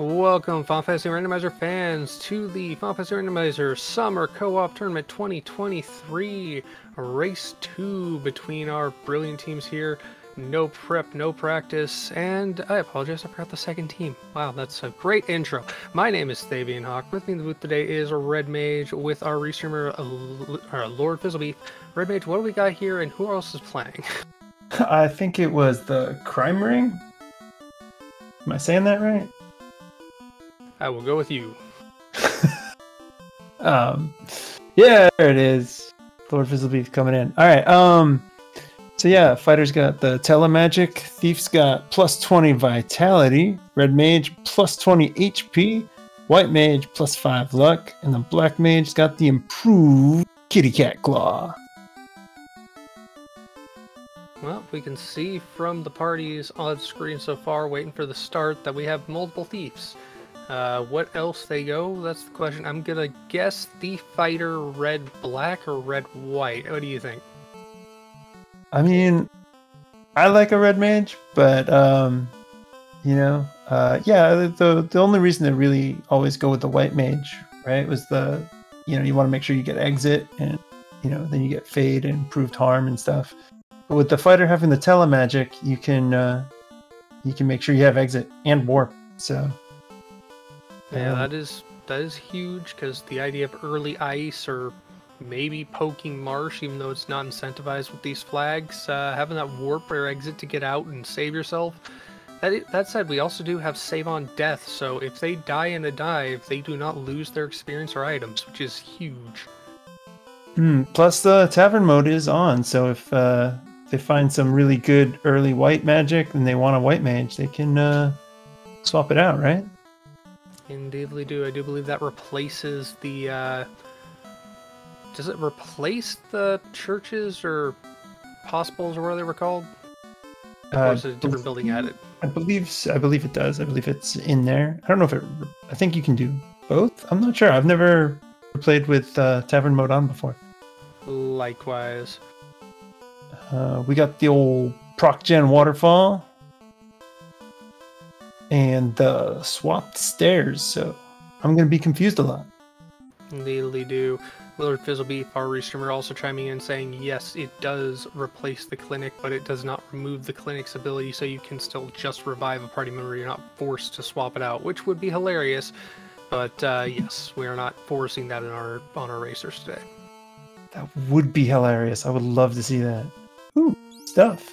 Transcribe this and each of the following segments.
Welcome, Final Fantasy Randomizer fans, to the Final Fantasy Randomizer Summer Co-op Tournament 2023 Race 2 between our brilliant teams here. No prep, no practice, and I apologize, I forgot the second team. Wow, that's a great intro. My name is Thavian Hawk. With me in the booth today is Red Mage with our restreamer, uh, Lord Fizzlebeef. Red Mage, what do we got here, and who else is playing? I think it was the Crime Ring. Am I saying that right? I will go with you. um, yeah, there it is. Lord Fizzlebeef coming in. All right. Um, so yeah, fighters got the telemagic. Thief's got plus twenty vitality. Red mage plus twenty HP. White mage plus five luck, and the black mage's got the improved kitty cat claw. Well, we can see from the parties on screen so far, waiting for the start, that we have multiple thieves. Uh, what else they go? That's the question. I'm gonna guess the fighter red black or red white. What do you think? I mean, I like a red mage, but um, you know, uh, yeah, the the only reason to really always go with the white mage, right, was the you know you want to make sure you get exit and you know then you get fade and improved harm and stuff. But with the fighter having the telemagic, you can uh, you can make sure you have exit and warp. So yeah, that is that is huge because the idea of early ice or maybe poking marsh, even though it's not incentivized with these flags, uh, having that warp or exit to get out and save yourself. That, that said, we also do have save on death, so if they die in a dive, they do not lose their experience or items, which is huge. Hmm. Plus, the tavern mode is on, so if uh, they find some really good early white magic and they want a white mage, they can uh, swap it out, right? Indeedly do. I do believe that replaces the. Uh, does it replace the churches or hospitals or what they were called? Or uh, is it a different building added? I believe I believe it does. I believe it's in there. I don't know if it. I think you can do both. I'm not sure. I've never played with uh, Tavern mode on before. Likewise. Uh, we got the old Proc Gen waterfall and the swapped stairs, so I'm going to be confused a lot. Indeedly do. Willard Fizzlebeef, our restreamer, also chiming in saying, yes, it does replace the clinic, but it does not remove the clinic's ability, so you can still just revive a party member. You're not forced to swap it out, which would be hilarious. But uh, yes, we are not forcing that in our on our racers today. That would be hilarious. I would love to see that. Ooh, stuff.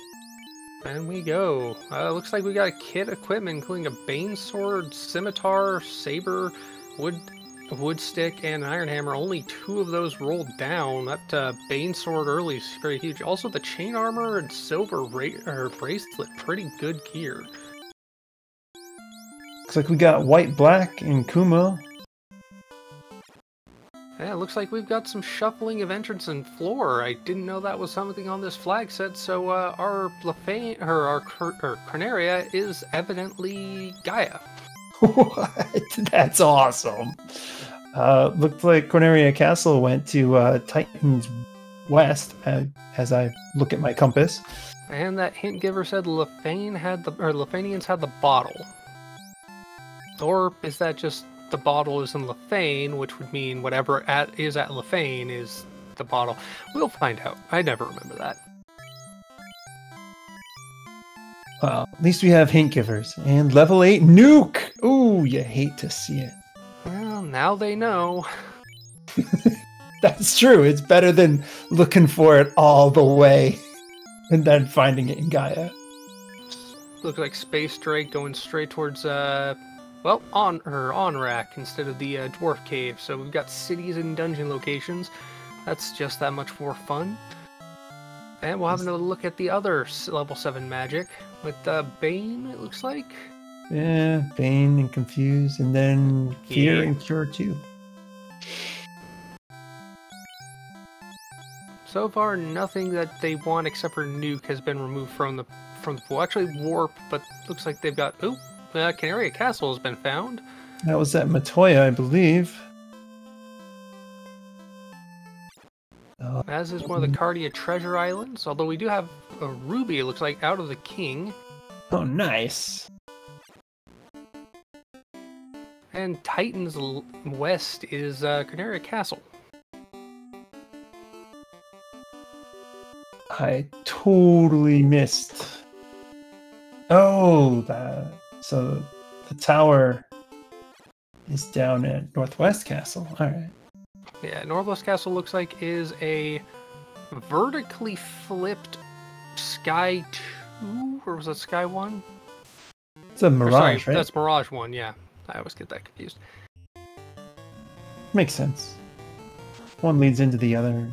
And we go. Uh, looks like we got a kit equipment, including a bane sword, scimitar, saber, wood wood stick, and iron hammer. Only two of those rolled down. That uh, bane sword early is very huge. Also, the chain armor and silver ra- bracelet, pretty good gear. Looks like we got white, black, and Kumo. Looks like we've got some shuffling of entrance and floor. I didn't know that was something on this flag set, so uh, our Lefein, or our or Coneria is evidently Gaia. what? That's awesome. Uh, looked like Coneria Castle went to uh, Titan's West, uh, as I look at my compass. And that hint giver said Lefein had the, or Lefanians had the bottle. Or is that just the bottle is in Lefein, which would mean whatever at, is at Lefein is the bottle. We'll find out. I never remember that. Well, at least we have hint givers. And level 8 nuke! Ooh, you hate to see it. Well, now they know. That's true. It's better than looking for it all the way and then finding it in Gaia. Looks like Space Drake going straight towards uh, well, on her Onrac instead of the uh, dwarf cave. So we've got cities and dungeon locations. That's just that much more fun. And we'll have another look at the other level 7 magic with uh, Bane, it looks like. Yeah, Bane and Confuse, and then Fear yeah. and Cure too. So far, nothing that they want except for Nuke has been removed from the from the pool. Actually, Warp, but looks like they've got. Oh, uh, Coneria Castle has been found. That was at Matoya, I believe. Uh, As is one of the Cardia treasure islands, although we do have a ruby, it looks like, out of the king. Oh, nice. And Titans West is uh, Coneria Castle. I totally missed. Oh, that. So the tower is down at Northwest Castle. All right. Yeah, Northwest Castle looks like is a vertically flipped Sky 2, or was it Sky 1? It's a mirage, sorry, right? That's Mirage 1, yeah. I always get that confused. Makes sense. One leads into the other.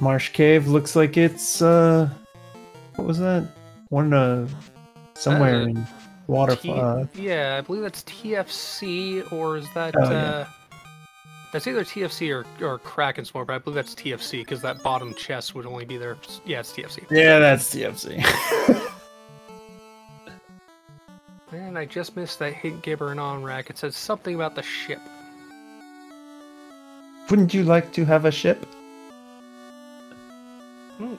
Marsh Cave looks like it's uh what was that? One uh somewhere Uh, in water T- uh, yeah, I believe that's TFC, or is that. Oh, uh, yeah. That's either TFC or, or Kraken Spore, but I believe that's TFC because that bottom chest would only be there. Yeah, it's TFC. Yeah, that's TFC. And I just missed that hint giver and Onrac. It says something about the ship. Wouldn't you like to have a ship?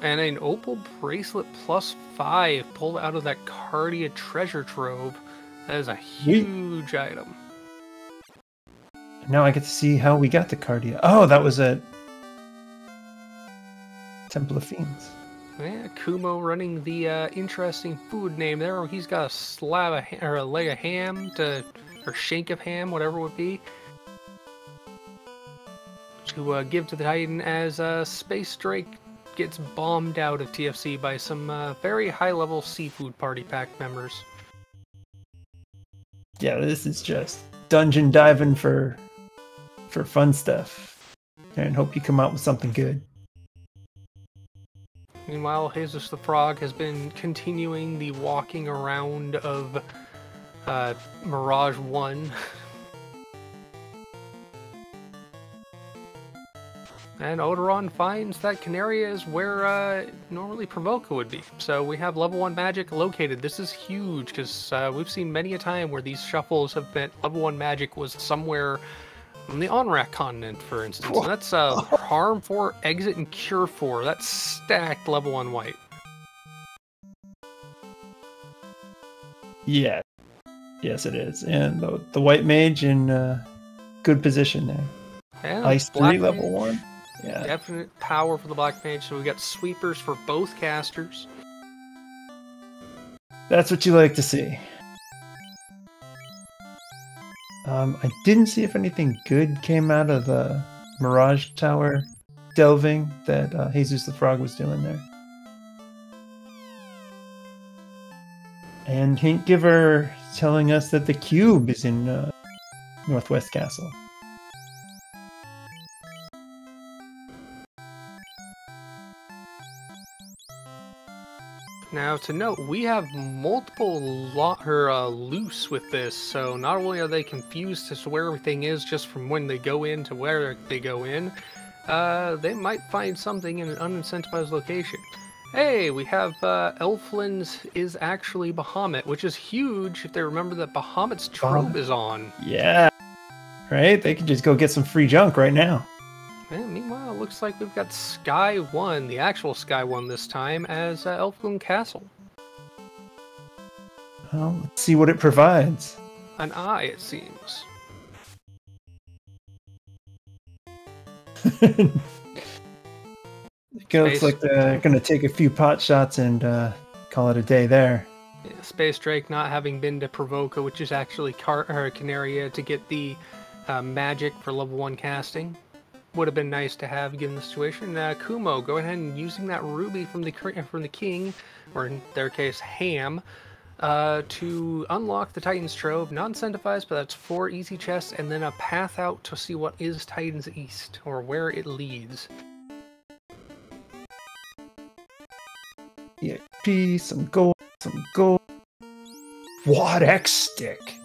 And an opal bracelet plus five pulled out of that Cardia treasure trove. That is a huge item. Now I get to see how we got the Cardia. Oh, that was a Temple of Fiends. Yeah, Kumo running the uh, interesting food name there. He's got a slab of ha- or a leg of ham to, or shank of ham, whatever it would be, to uh, give to the Titan as uh, Space Drake gets bombed out of TFC by some uh, very high-level seafood party pack members. Yeah, this is just dungeon diving for for fun stuff. And hope you come out with something good. Meanwhile, Jesus the Frog has been continuing the walking around of uh, Mirage 1. and Odoron finds that Coneria is where uh, normally Pravoka would be. So we have level 1 magic located. This is huge because uh, we've seen many a time where these shuffles have been level 1 magic was somewhere on the Onrac continent, for instance. And that's uh, Harm 4, Exit, and Cure 4. That's stacked level 1 white. Yeah. Yes, it is. And the, the white mage in uh, good position there. And Ice Black 3 level Mage, 1. Yeah. Definite power for the Black Mage. So we got sweepers for both casters. That's what you like to see. Um, I didn't see if anything good came out of the Mirage Tower delving that uh, Jesus the Frog was doing there. And Hint Giver telling us that the cube is in uh, Northwest Castle. Now, to note, we have multiple lo- or, uh, loose with this, so not only are they confused as to where everything is just from when they go in to where they go in, uh, they might find something in an unincentivized location. Hey, we have uh, Elfland's is actually Bahamut, which is huge if they remember that Bahamut's trope Bahamut. is on. Yeah. Right? They could just go get some free junk right now. And meanwhile, it looks like we've got Sky 1, the actual Sky 1 this time, as uh, Elfland Castle. Well, let's see what it provides. An eye, it seems. it looks like they're going to take a few pot shots and uh, call it a day there. Yeah, Space Drake not having been to Pravoka, which is actually Car- or Coneria, to get the uh, magic for level 1 casting. Would have been nice to have given the situation. Uh, Kumo, go ahead and using that ruby from the from the king, or in their case, Ham, uh, to unlock the Titan's Trove. Not incentivized, but that's four easy chests, and then a path out to see what is Titan's East, or where it leads. EXP, some gold, some gold. What X stick?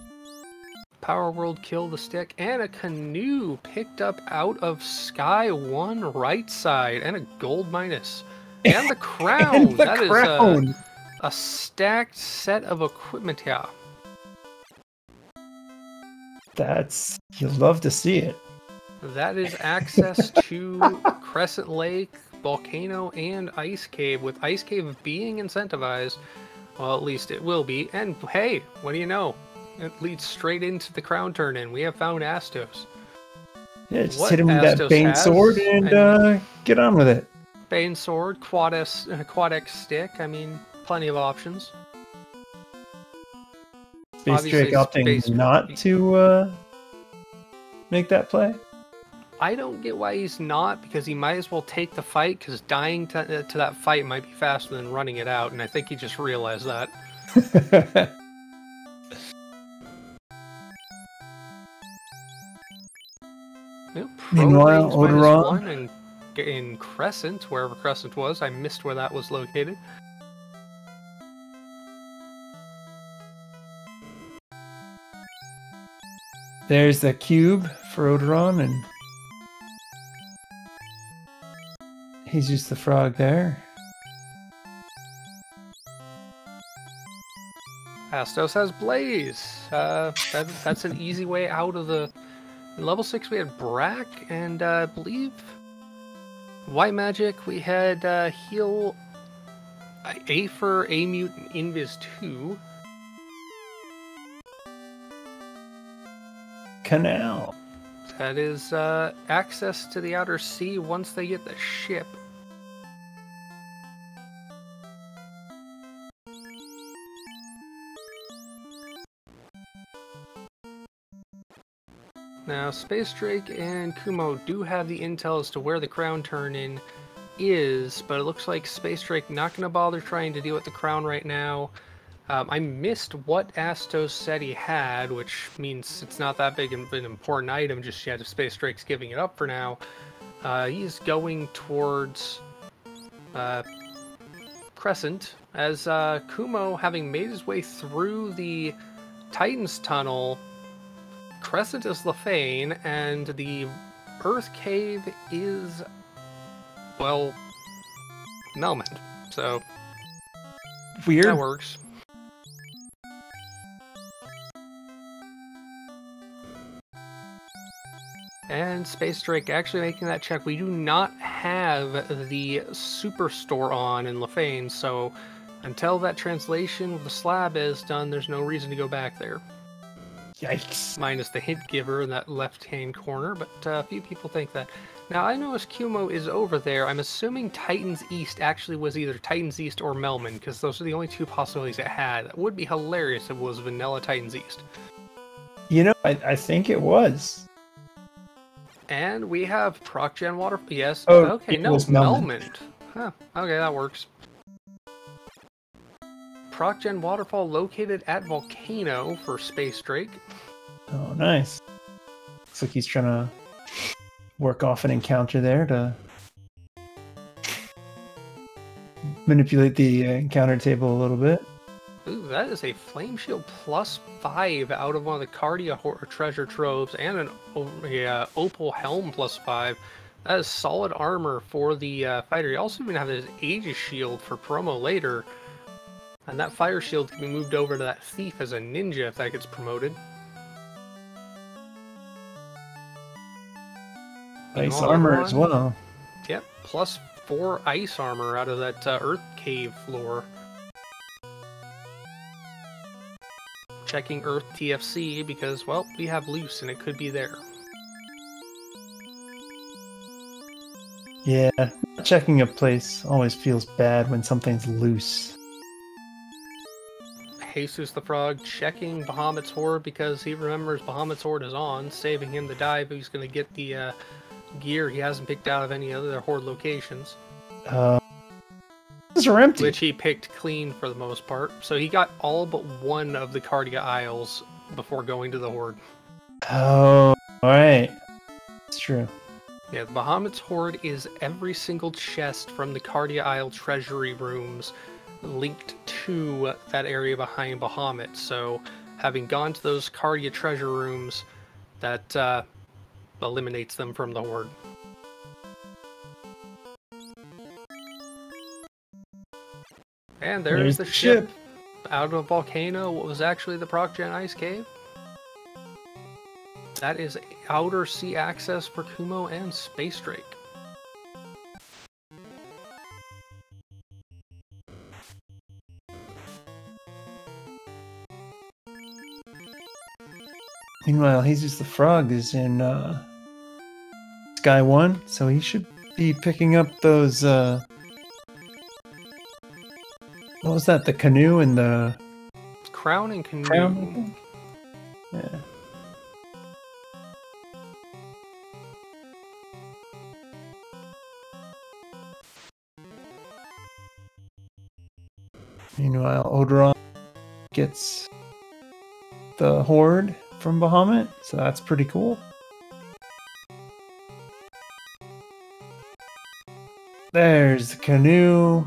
Power World kill the stick, and a canoe picked up out of Sky 1 right side, and a gold minus. And the crown! And the That is crown. a, a stacked set of equipment here. That's you love to see it. That is access to Crescent Lake, Volcano, and Ice Cave, with Ice Cave being incentivized. Well, at least it will be. And hey, what do you know? It leads straight into the crown turn in. We have found Astos. Yeah, just What hit him with that Bane has, sword and and- uh, get on with it. Bane sword, quad S, uh, quad X stick. I mean, plenty of options. Space Obviously, Drake opting Space- not to uh, make that play. I don't get why he's not because he might as well take the fight because dying to, uh, to that fight might be faster than running it out, and I think he just realized that. Yep, Meanwhile, Pro Wings minus Odoron- and in Crescent, wherever Crescent was, I missed where that was located. There's the cube for Odoron, and he's just the frog there. Astos has Blaze. Uh, that, that's an easy way out of the in level six. We had Brack, and uh, I believe White Magic. We had uh, Heal, A for A Mute, and Invis two. Canal. That is uh, access to the outer sea once they get the ship. Now, Space Drake and Kumo do have the intel as to where the crown turn in is, but it looks like Space Drake not going to bother trying to deal with the crown right now. Um, I missed what Astos said he had, which means it's not that big of an important item just yet if Space Drake's giving it up for now. Uh, he's going towards uh, Crescent as uh, Kumo, having made his way through the Titan's tunnel, Crescent is Lefein, and the Earth Cave is, well, Melmond. So Weird. that works. And Space Drake actually making that check. We do not have the Superstore on in Lefein, so until that translation of the slab is done, there's no reason to go back there. Yikes. Minus the hint giver in that left hand corner, but uh, a few people think that. Now, I notice Kumo is over there. I'm assuming Titans East actually was either Titans East or Melmond, because those are the only two possibilities it had. That would be hilarious if it was Vanilla Titans East. You know, I, I think it was. And we have Proc Gen Water. Yes. Oh, okay, it no, was Melman. Melmond. Huh. Okay, that works. Proc Gen Waterfall located at Volcano for Space Drake. Oh, nice. Looks like he's trying to work off an encounter there to manipulate the uh, encounter table a little bit. Ooh, that is a Flame Shield plus five out of one of the Cardia treasure troves and an a, uh, Opal Helm plus five. That is solid armor for the uh, fighter. You also even have his Aegis Shield for promo later. And that Fire Shield can be moved over to that Thief as a ninja if that gets promoted. Nice Meanwhile, armor as well. Yep, plus four ice armor out of that uh, Earth Cave floor. Checking Earth TFC because, well, we have loose and it could be there. Yeah, checking a place always feels bad when something's loose. Jesus the Frog checking Bahamut's Horde because he remembers Bahamut's Horde is on, saving him the dive. He's going to get the uh, gear he hasn't picked out of any other Horde locations, Uh, these are empty. which he picked clean for the most part. So he got all but one of the Cardia Isles before going to the Horde. Oh, all right. It's true. Yeah, the Bahamut's Horde is every single chest from the Cardia Isle treasury rooms linked to that area behind Bahamut. So, having gone to those Cardia treasure rooms, that uh, eliminates them from the Horde. And there's, the, ship. out of a Volcano. What was actually the Procgen Ice Cave? That is outer sea access for Kumo and Space Drake. Meanwhile, Jesus the Frog is in uh, Sky One, so he should be picking up those. Uh, what was that? The canoe and the Crown and canoe. crown. Yeah. Meanwhile, Odoron gets the horde from Bahamut, so that's pretty cool. There's the canoe.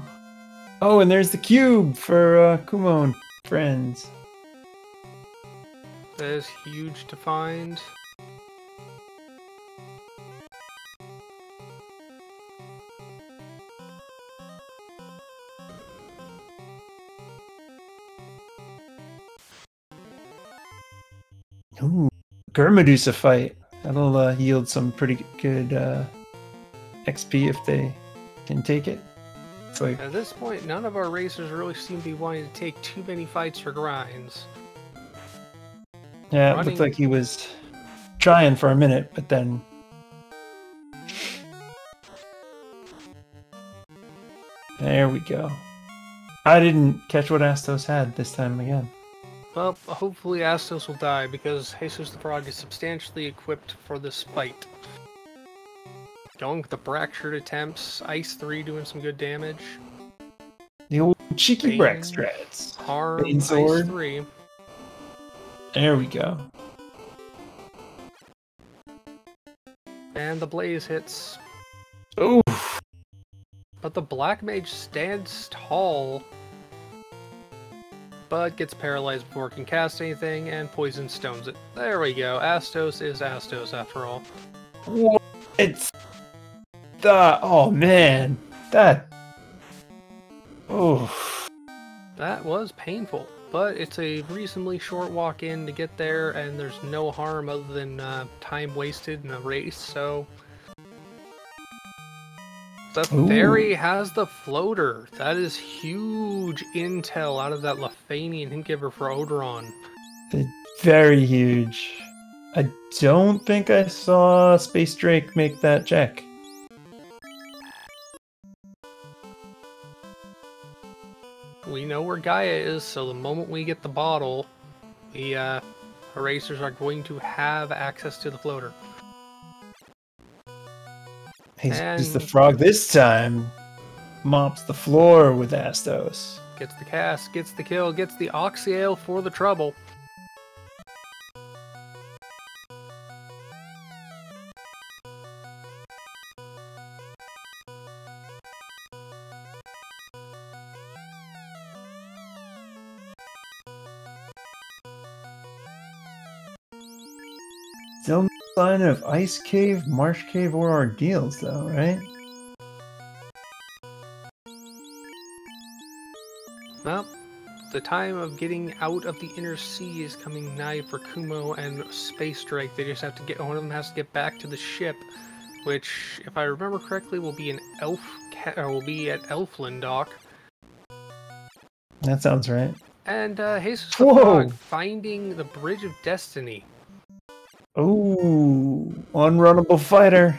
Oh, and there's the cube for uh, Kumo friends. That is huge to find. Gurmadusa fight. That'll uh, yield some pretty good uh, XP if they can take it. It's like, At this point, none of our racers really seem to be wanting to take too many fights for grinds. yeah, it running- looked like he was trying for a minute, but then. There we go. I didn't catch what Astos had this time again. Well, hopefully Astos will die because Jesus the Frog is substantially equipped for this fight. Going with the Brackshire attempts, Ice 3 doing some good damage. The old cheeky Bane. Brack strats. Harm, Bane Ice 3. There we go. And the Blaze hits. Oof! But the Black Mage stands tall. But gets paralyzed before it can cast anything, and Poison Stones it. There we go. Astos is Astos after all. what? It's the oh man, that. Oh, That was painful, but it's a reasonably short walk in to get there, and there's no harm other than uh, time wasted in a race, so. The Ooh. fairy has the floater. That is huge intel out of that Lefanian hint giver for Odoron. very huge. I don't think I saw Space Drake make that check. We know where Gaia is, so the moment we get the bottle, the uh, erasers are going to have access to the floater. He's, he's the frog this time. Mops the floor with Astos. Gets the cast, gets the kill, gets the Oxyale for the trouble. Sign of Ice Cave, Marsh Cave, or Ordeals, though, right? Well, the time of getting out of the inner sea is coming nigh for Kumo and Space Drake. They just have to get one of them has to get back to the ship, which, if I remember correctly, will be an elf or will be at Elfland dock. That sounds right. And uh, Jesus Whoa. Frog finding the Bridge of Destiny. Ooh, unrunnable fighter.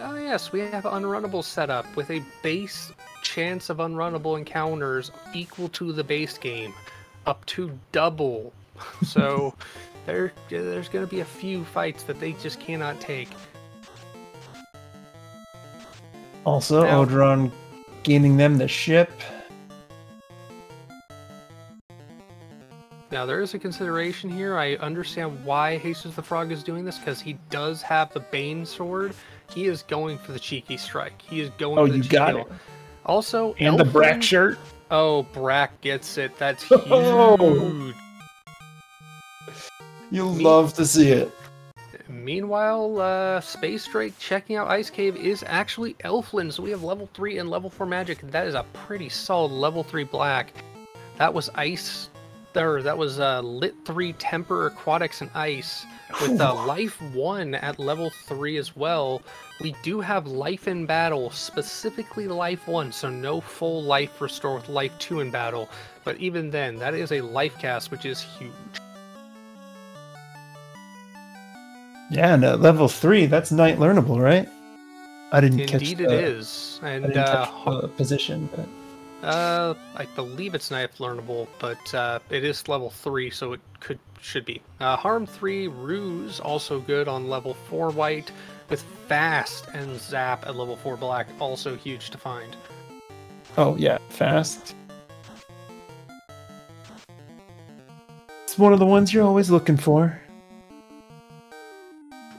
Oh yes, we have unrunnable setup with a base chance of unrunnable encounters equal to the base game, up to double. So there, there's going to be a few fights that they just cannot take. Also, Now- Odoron gaining them the ship. Now there is a consideration here. I understand why Jesus the Frog is doing this because he does have the Bane sword. He is going for the cheeky strike. He is going Oh, for the you got it. Also, And the Brack shirt. Oh, Brack gets it. That's Oh. huge. Me- love to see it. Meanwhile, uh, Space Drake checking out Ice Cave is actually Elfland, so we have level 3 and level 4 magic, and that is a pretty solid level 3 black. That was Ice, there, that was uh, Lit 3 Temper Aquatics and Ice with uh, Life 1 at level 3 as well. We do have Life in Battle, specifically Life 1, so no full Life Restore with Life 2 in Battle. But even then, that is a Life cast, which is huge. Yeah, and at level 3, that's Knight Learnable, right? I didn't Indeed catch Indeed it is. And, uh, position, but... Uh, I believe it's knife learnable, but uh, it is level three, so it could should be. Uh, Harm three ruse also good on level four white, with fast and zap at level four black also huge to find. oh yeah, fast. It's one of the ones you're always looking for.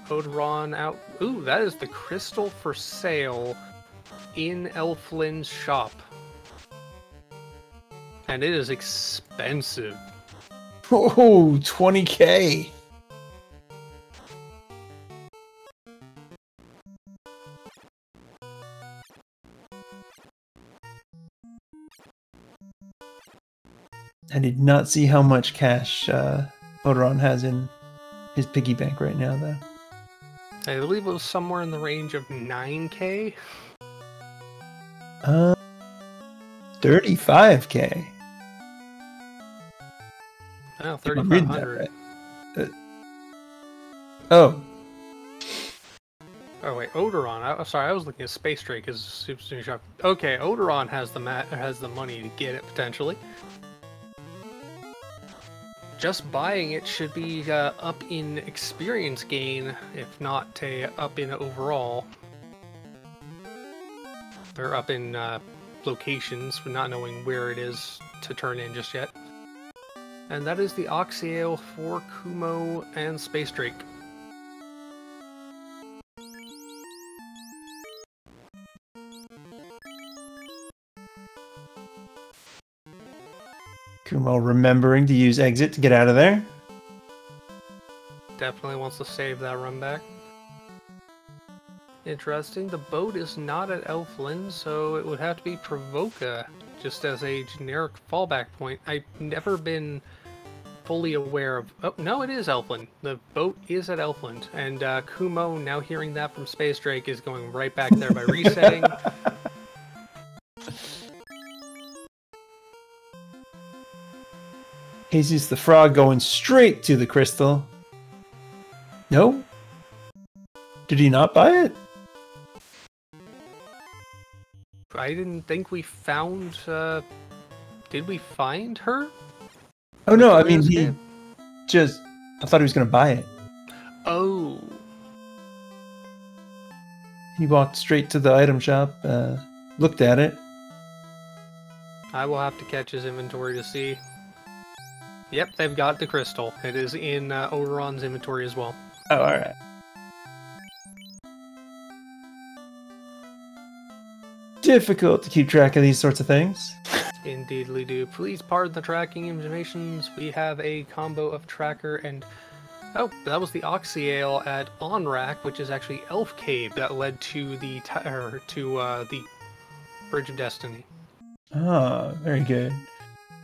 Odoron out. Ooh, that is the crystal for sale in Elfland's shop, and it is expensive. Oh, 20k. I did not see how much cash uh, has in his piggy bank right now, though. I believe it was somewhere in the range of 9k. Uh, 35k. Oh, If I'm reading that 3500. right. Uh, oh, Oh wait, Odoron. I, I'm sorry, I was looking at Space Drake as Super Senior Shop. Okay, Odoron has the ma- has the money to get it potentially. Just buying it should be uh, up in experience gain, if not a up in overall. Or up in uh, locations, but not knowing where it is to turn in just yet. And that is the Oxyale for Kumo and Space Drake. Kumo remembering to use exit to get out of there. Definitely wants to save that run back. Interesting. The boat is not at Elfland, so it would have to be Pravoka, just as a generic fallback point. I've never been fully aware of. Oh no, it is Elfland. The boat is at Elfland, and uh, Kumo, now hearing that from Space Drake, is going right back there by resetting. Jesus the frog going straight to the crystal. No? Did he not buy it? I didn't think we found. Uh, did we find her? Oh no, I mean he it? just I thought he was gonna buy it. Oh, He walked straight to the item shop, uh, looked at it. I will have to catch his inventory to see. Yep, they've got the crystal. It is in uh, Odoron's inventory as well. Oh, alright. Difficult to keep track of these sorts of things. Indeedly do. Please pardon the tracking informations. We have a combo of tracker and oh, that was the Oxyale at Onrac, which is actually Elf Cave that led to the or to uh, the Bridge of Destiny. Ah, very good.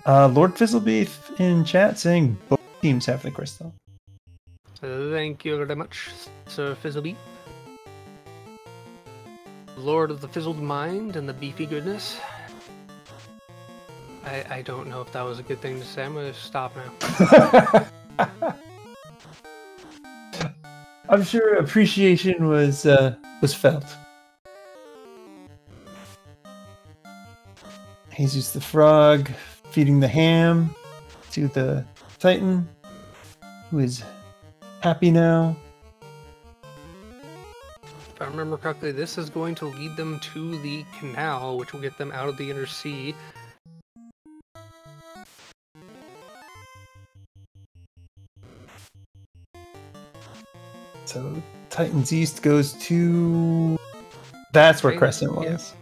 Uh, Lord Fizzlebeef in chat saying both teams have the crystal. Thank you very much, Sir Fizzlebeef. Lord of the Fizzled Mind and the Beefy Goodness. I, I don't know if that was a good thing to say. I'm gonna stop now. I'm sure appreciation was uh, was felt. Jesus the frog feeding the ham to the Titan, who is happy now. If I remember correctly, this is going to lead them to the canal, which will get them out of the inner sea. Titans East goes to. That's where Crescent was.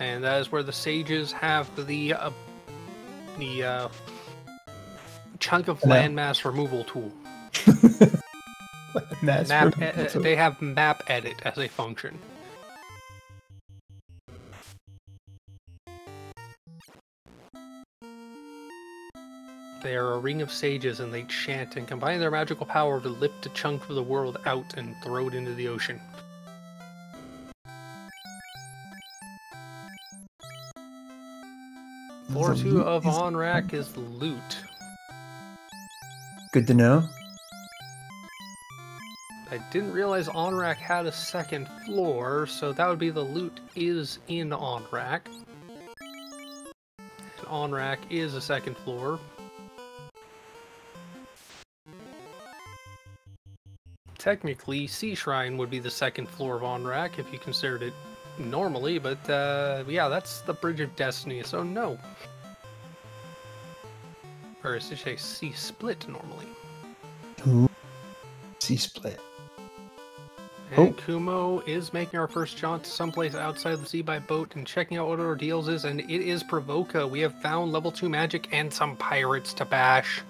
And that is where the sages have the uh, the uh, chunk of landmass removal tool. Map. where- e- they have map edit as a function. They are a ring of sages and they chant and combine their magical power to lift a chunk of the world out and throw it into the ocean. Floor The 2 of is- Onrac is loot. Good to know. I didn't realize Onrac had a second floor, so that would be the loot is in Onrac. And Onrac is a second floor. Technically, Sea Shrine would be the second floor of Onrac if you considered it normally, but uh, yeah, that's the Bridge of Destiny, so no. Or is it a Sea Split normally? Ooh. Sea split. And Oh. Kumo is making our first jaunt to someplace outside the sea by boat and checking out what Ordeals is, and it is Pravoka. We have found level 2 magic and some pirates to bash.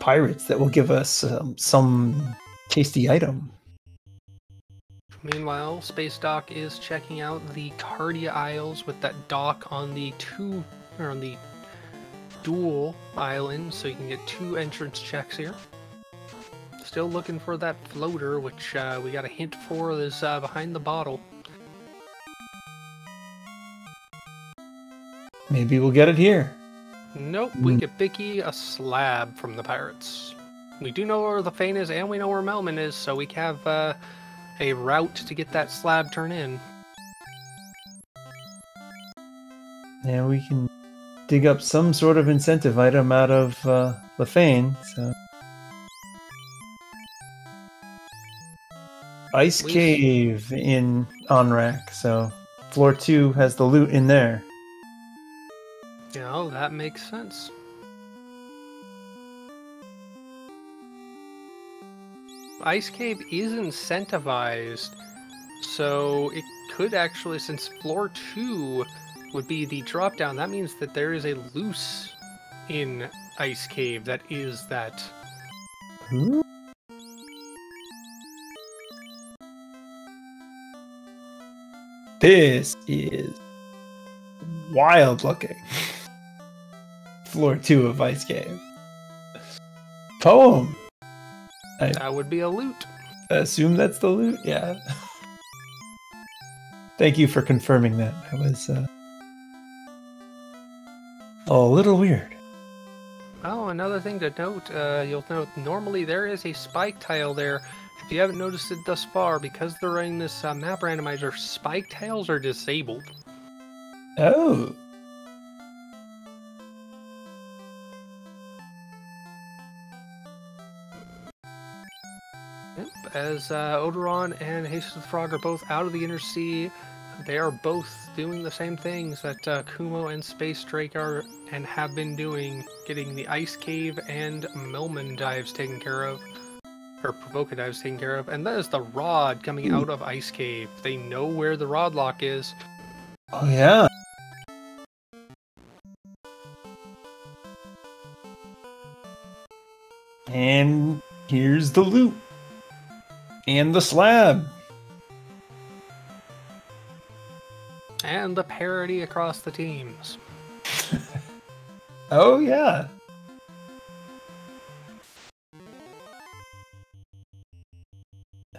Pirates that will give us um, some tasty item. Meanwhile, Space Dock is checking out the Cardia Isles with that dock on the two or on the dual island, so you can get two entrance checks here. Still looking for that floater, which uh, we got a hint for is uh, behind the bottle. Maybe we'll get it here. Nope, we Mm. get Bicky a slab from the pirates. We do know where the Fane is, and we know where Melmond is, so we have uh, a route to get that slab turned in. And we can dig up some sort of incentive item out of uh, Lefein. So. Ice Cave in Onrac, so floor two has the loot in there. You know, that makes sense. Ice Cave is incentivized, so it could actually, since floor two would be the drop down, that means that there is a loose in Ice Cave that is that. This is wild looking. Floor two of Ice Cave. Poem. That would be a loot. I assume that's the loot. Yeah. Thank you for confirming that. I was uh, a little weird. Oh, another thing to note, uh, you'll note normally there is a spike tile there. If you haven't noticed it thus far, because they're running this uh, map randomizer, spike tiles are disabled. Oh. As uh, Odoron and Jesus the Frog are both out of the inner sea, they are both doing the same things that uh, Kumo and Space Drake are and have been doing, getting the Ice Cave and Melmond dives taken care of, or Pravoka dives taken care of, and that is the rod coming out of Ice Cave. They know where the rod lock is. Oh yeah. And here's the loot. And the slab. And the parity across the teams. Oh yeah.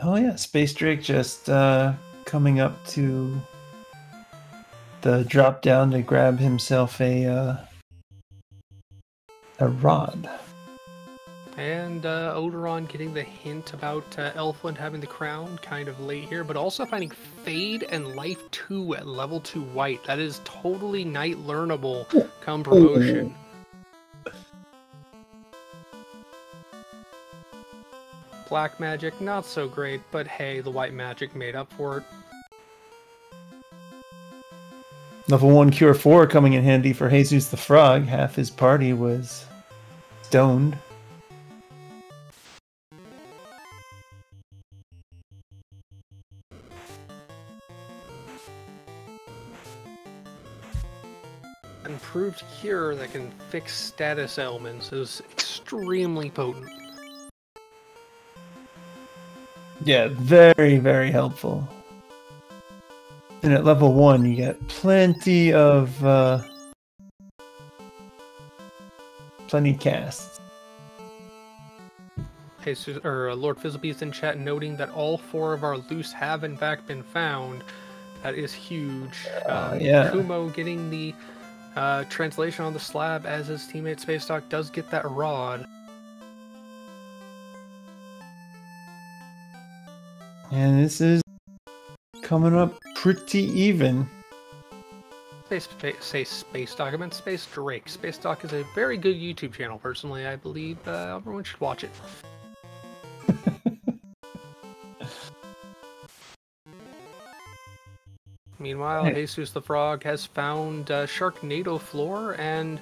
Oh yeah, Space Drake just uh coming up to the drop down to grab himself a uh a rod. And uh, getting the hint about uh, Elfland having the crown kind of late here, but also finding Fade and Life 2 at level 2 white. That is totally knight learnable come promotion. Black magic, not so great, but hey, the white magic made up for it. Level 1 Cure 4 coming in handy for Jesus the Frog. Half his party was stoned. Improved cure that can fix status ailments is extremely potent. Yeah, very, very helpful. And at level 1, you get plenty of. Uh, plenty casts. Jesus, or uh, Lord Fizzlebeast is in chat noting that all four of our loose have in fact been found. That is huge. Uh, Uh, yeah. Kumo getting the uh, translation on the slab as his teammate Space Doc does get that rod. And this is coming up pretty even. Space, say Space Doc, I meant Space Drake. Space Doc is a very good YouTube channel, personally. I believe uh, everyone should watch it. Meanwhile, Hey. Jesus the Frog has found uh, Sharknado Floor, and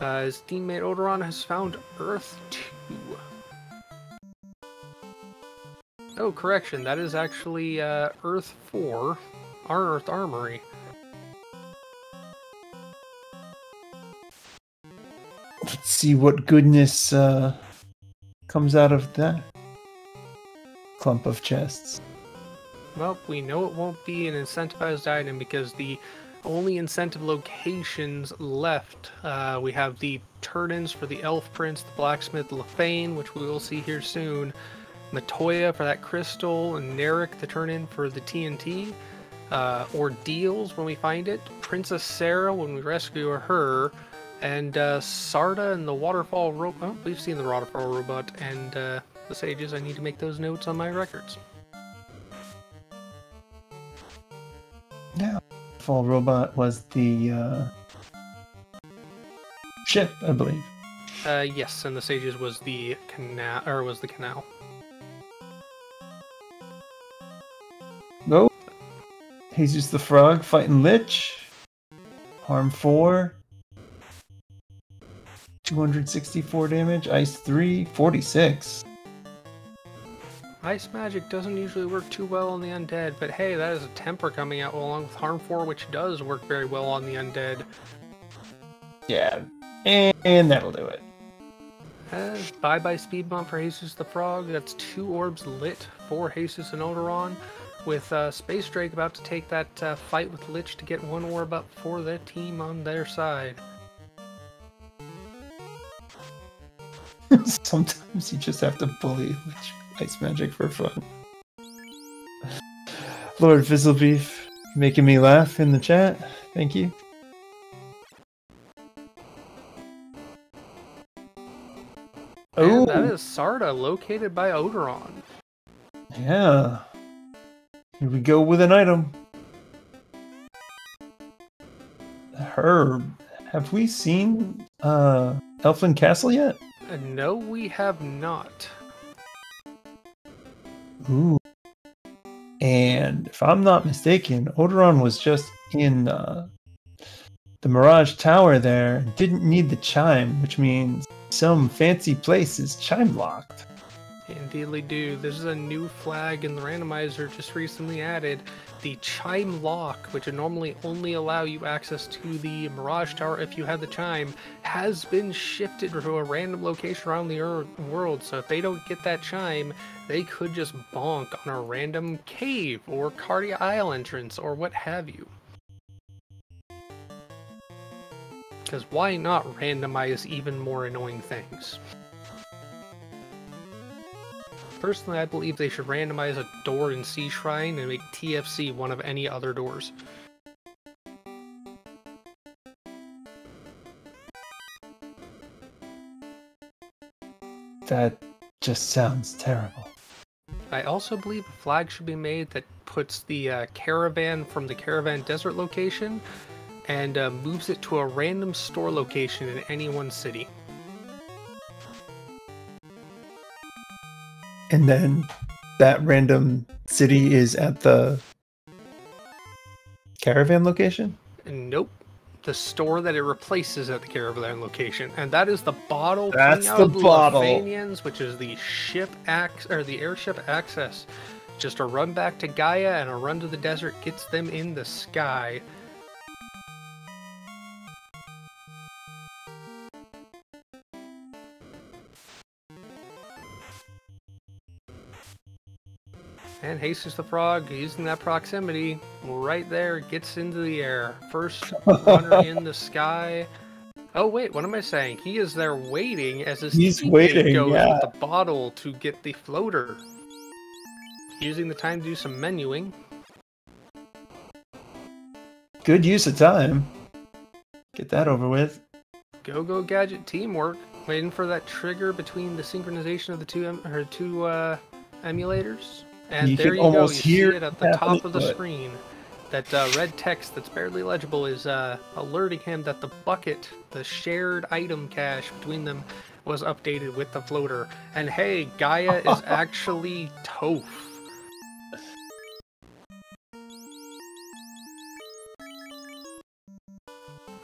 uh, his teammate Odoron has found Earth 2. Oh, correction, that is actually uh, Earth 4, our Earth Armory. Let's see what goodness uh, comes out of that clump of chests. Well, we know it won't be an incentivized item because the only incentive locations left, uh, we have the turn-ins for the Elf Prince, the Blacksmith, Lefein, which we will see here soon, Matoya for that crystal, and Nerrick the turn-in for the TNT, uh, Ordeals when we find it, Princess Sarah when we rescue her, and uh, Sarda and the Waterfall Robot. Oh, we've seen the Waterfall Robot and uh, the Sages. I need to make those notes on my records. Yeah. Fall Robot was the uh, ship, I believe. Uh, yes, and the Sages was the canal, or was the canal. No. He's just the Frog fighting Lich. Harm 4. 264 damage. Ice 3. 46. Ice magic doesn't usually work too well on the undead, but hey, that is a temper coming out along with Harm 4, which does work very well on the undead. Yeah. And, and that'll do it. Uh, bye bye speed bump for Jesus the Frog. That's two orbs lit for Jesus and Odoron, with uh, Space Drake about to take that uh, fight with Lich to get one orb up for the team on their side. Sometimes you just have to bully Lich Ice Magic for fun. Lord Fizzlebeef making me laugh in the chat. Thank you. Oh, that is Sarda, located by Odoron. yeah. Here we go with an item. Herb, have we seen uh Elfin Castle yet? Uh, no, we have not. Ooh. And if I'm not mistaken, Odoron was just in uh, the Mirage Tower there didn't need the chime, which means some fancy place is chime locked. Indeedly do. This is a new flag in the randomizer just recently added. The Chime Lock, which would normally only allow you access to the Mirage Tower if you had the Chime, has been shifted to a random location around the world. So if they don't get that Chime, they could just bonk on a random cave or Cardia Isle entrance or what have you. Because why not randomize even more annoying things? Personally, I believe they should randomize a door in Sea Shrine and make TFC one of any other doors. That just sounds terrible. I also believe a flag should be made that puts the uh, caravan from the caravan desert location and uh, moves it to a random store location in any one city. And then that random city is at the caravan location? Nope, the store that it replaces at the caravan location, and that is the bottle. That's the bottle. Which is the ship ac- or the airship access. Just a run back to Gaia and a run to the desert gets them in the sky. And Jesus the Frog, using that proximity, right there, gets into the air. First runner in the sky. Oh wait, what am I saying? He is there waiting as his He's waiting, goes yeah. with the bottle to get the floater. Using the time to do some menuing. Good use of time. Get that over with. Go go gadget teamwork. Waiting for that trigger between the synchronization of the two em- or two uh, emulators. And You there you go. You see it at the top of the screen. That uh, red text that's barely legible is uh, alerting him that the bucket, the shared item cache between them, was updated with the floater. And hey, Gaia is actually Toph.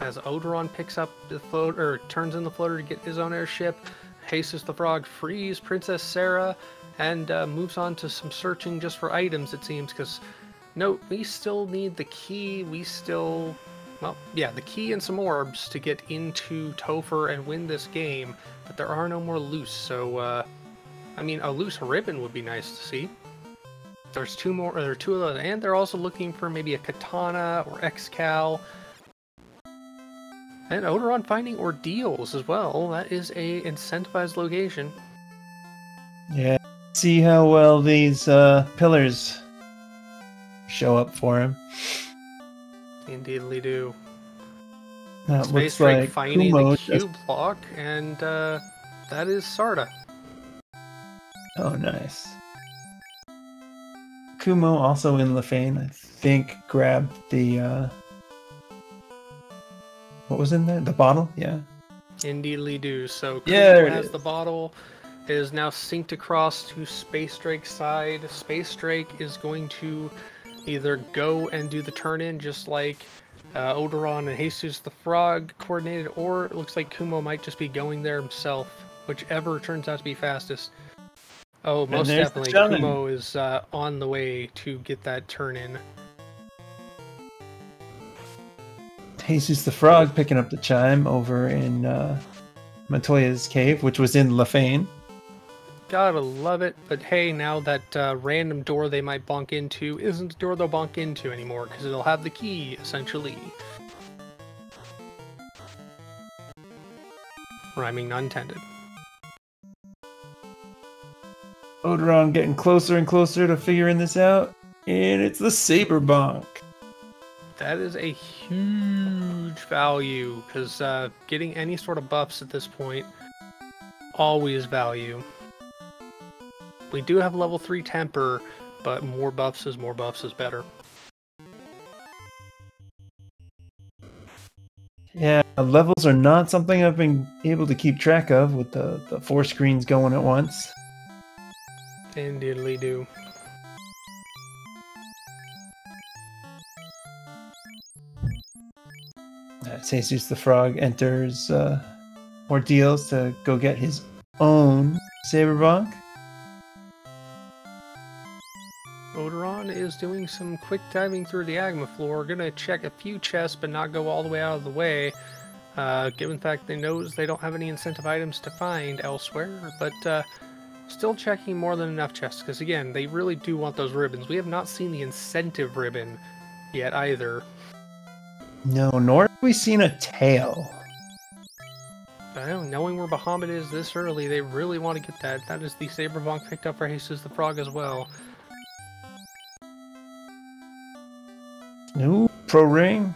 As Odoron picks up the floater, or turns in the floater to get his own airship, Jesus the Frog frees Princess Sarah and uh, moves on to some searching just for items, it seems, because note, we still need the key. We still, well, yeah, the key and some orbs to get into Topher and win this game, but there are no more loose, so, uh, I mean, a loose ribbon would be nice to see. There's two more, or there are two of those, and they're also looking for maybe a katana or X-Cal. And Odoron finding ordeals as well. That is a incentivized location. Yeah. See how well these uh, pillars show up for him. Indeedly do. That Space looks like finding Kumo the just- cube block, and uh, that is Sarda. Oh, nice. Kumo also in Lefein, I think, grabbed the. Uh... What was in there? The bottle? Yeah. Indeedly do. So Yeah, Kumo it has the bottle. It is now synced across to Space Drake's side. Space Drake is going to either go and do the turn in just like uh, Odoron and Jesus the Frog coordinated, or it looks like Kumo might just be going there himself, whichever turns out to be fastest. Oh, most definitely. Kumo is uh, on the way to get that turn in. Jesus the Frog picking up the chime over in uh, Matoya's cave, which was in Lefein. Gotta love it, but hey, now that uh, random door they might bonk into isn't the door they'll bonk into anymore because it'll have the key, essentially. Rhyming not intended. Odoron getting closer and closer to figuring this out, and it's the Saber Bonk. That is a huge value because uh, getting any sort of buffs at this point always value. We do have level 3 temper, but more buffs is more buffs is better. Yeah, levels are not something I've been able to keep track of with the, the four screens going at once. Indeedly do. Uh, Jesus the Frog enters uh, Ordeals to go get his own Saber Bonk. Odoron is doing some quick diving through the Agma floor. Gonna check a few chests, but not go all the way out of the way. Uh, given the fact they knows they don't have any incentive items to find elsewhere, but uh, still checking more than enough chests. Because again, they really do want those ribbons. We have not seen the incentive ribbon yet either. No, nor have we seen a tail. Know, knowing where Bahamut is this early, they really want to get that. That is the Saber Bonk picked up for Jesus the Frog as well. Ooh, pro ring.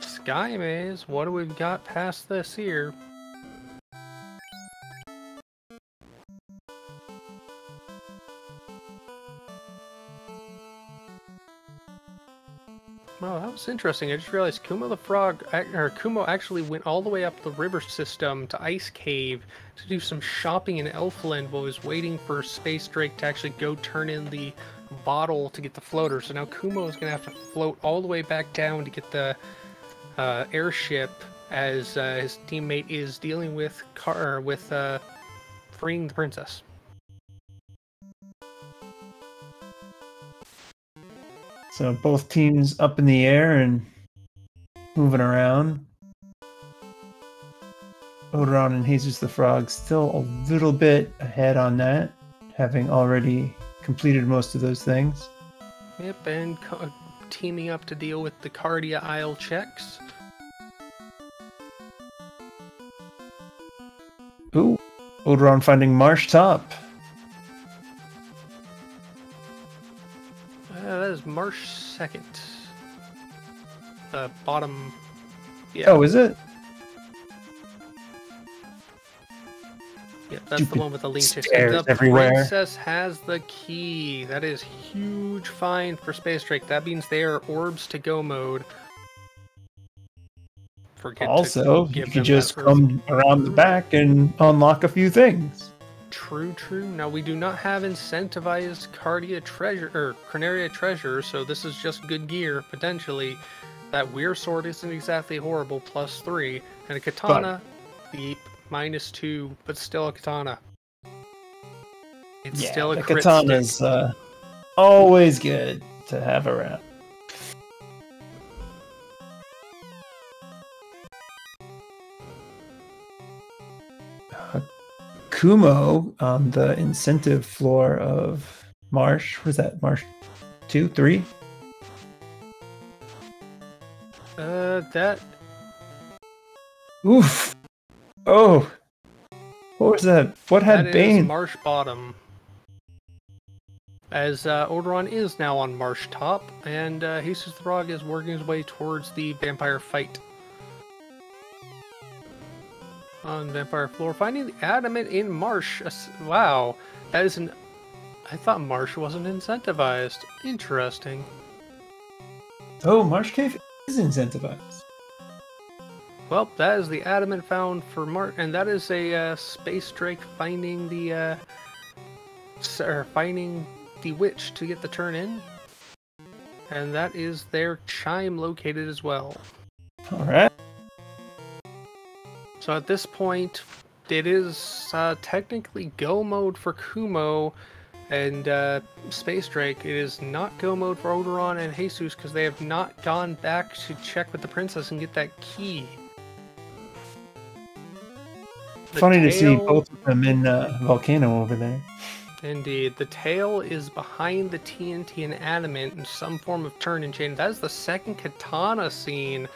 Sky Maze, what do we got past this here? Well, that was interesting. I just realized Kumo the Frog, or Kumo actually went all the way up the river system to Ice Cave to do some shopping in Elfland while he was waiting for Space Drake to actually go turn in the bottle to get the floater. So now Kumo is going to have to float all the way back down to get the uh, airship as uh, his teammate is dealing with car with uh, freeing the princess. So both teams up in the air and moving around. Odoron and Jesus the Frog still a little bit ahead on that, having already completed most of those things. Yep, and co- uh, teaming up to deal with the Cardia Isle checks. Ooh, Odoron finding Marsh Top. March 2nd. The uh, bottom. Yeah. Oh, is it? Yep, that's the one with the link to The everywhere. princess has the key. That is huge find for Space Drake. That means they are orbs to go mode. Forget Also, you could them just come around the back and unlock a few things. True, true. Now we do not have incentivized Cardia treasure or Coneria treasure, so this is just good gear potentially. That weir sword isn't exactly horrible, plus three, and a katana, beep, minus two, but still a katana. It's yeah, still a the katana's uh, always good to have around. Kumo on the incentive floor of Marsh. Was that Marsh two, three? Uh, that Oof. Oh. What was that? What had that is Bane? Marsh Bottom. As uh, Odoron is now on Marsh Top, and uh, Jesus the Frog is working his way towards the vampire fight. On vampire floor, finding the adamant in Marsh. Wow, that is an. I thought Marsh wasn't incentivized. Interesting. oh, Marsh Cave is incentivized. Well, that is the adamant found for marsh, and that is a uh, space drake finding the uh, or finding the witch to get the turn in, and that is their chime located as well. All right. So at this point, it is uh, technically go mode for Kumo and uh, Space Drake. It is not go mode for Odoron and Jesus because they have not gone back to check with the princess and get that key. The Funny to see both of them in uh, Volcano over there. Indeed. The tail is behind the TNT and adamant in some form of turn and chain. That is the second katana scene.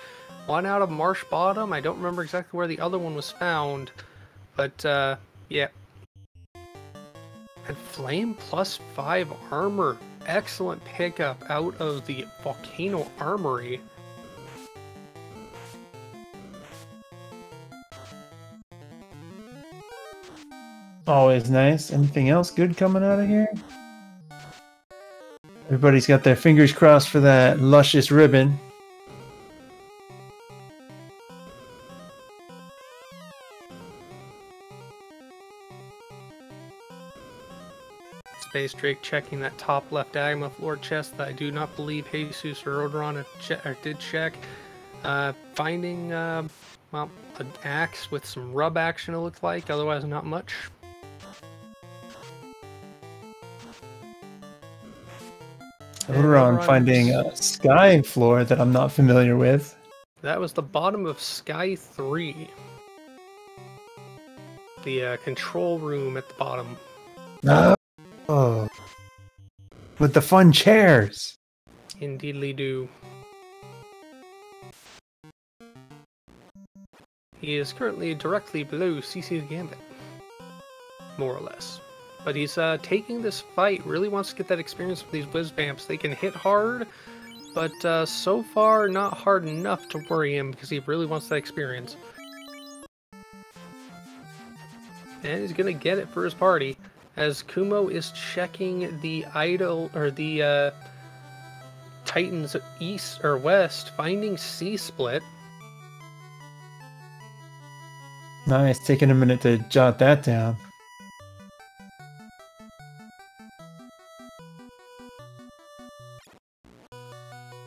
One out of Marsh Bottom. I don't remember exactly where the other one was found. But, uh, yeah. And Flame plus 5 armor. Excellent pickup out of the Volcano Armory. Always nice. Anything else good coming out of here? Everybody's got their fingers crossed for that luscious ribbon. Space Drake checking that top left diagonal floor chest that I do not believe Jesus or Odoron che- or did check. Uh, finding, uh, well, an axe with some rub action, it looked like, otherwise, not much. Odoron Odoron finding a sky floor that I'm not familiar with. That was the bottom of Sky 3. The uh, control room at the bottom. Oh. With the fun chairs. Indeedly do. He is currently directly below CC's Gambit. More or less. But he's uh, taking this fight, really wants to get that experience with these whiz. They can hit hard, but uh, so far not hard enough to worry him because he really wants that experience. And he's gonna get it for his party as Kumo is checking the idol or the uh, Titans east or west, finding C split. Nice. Taking a minute to jot that down.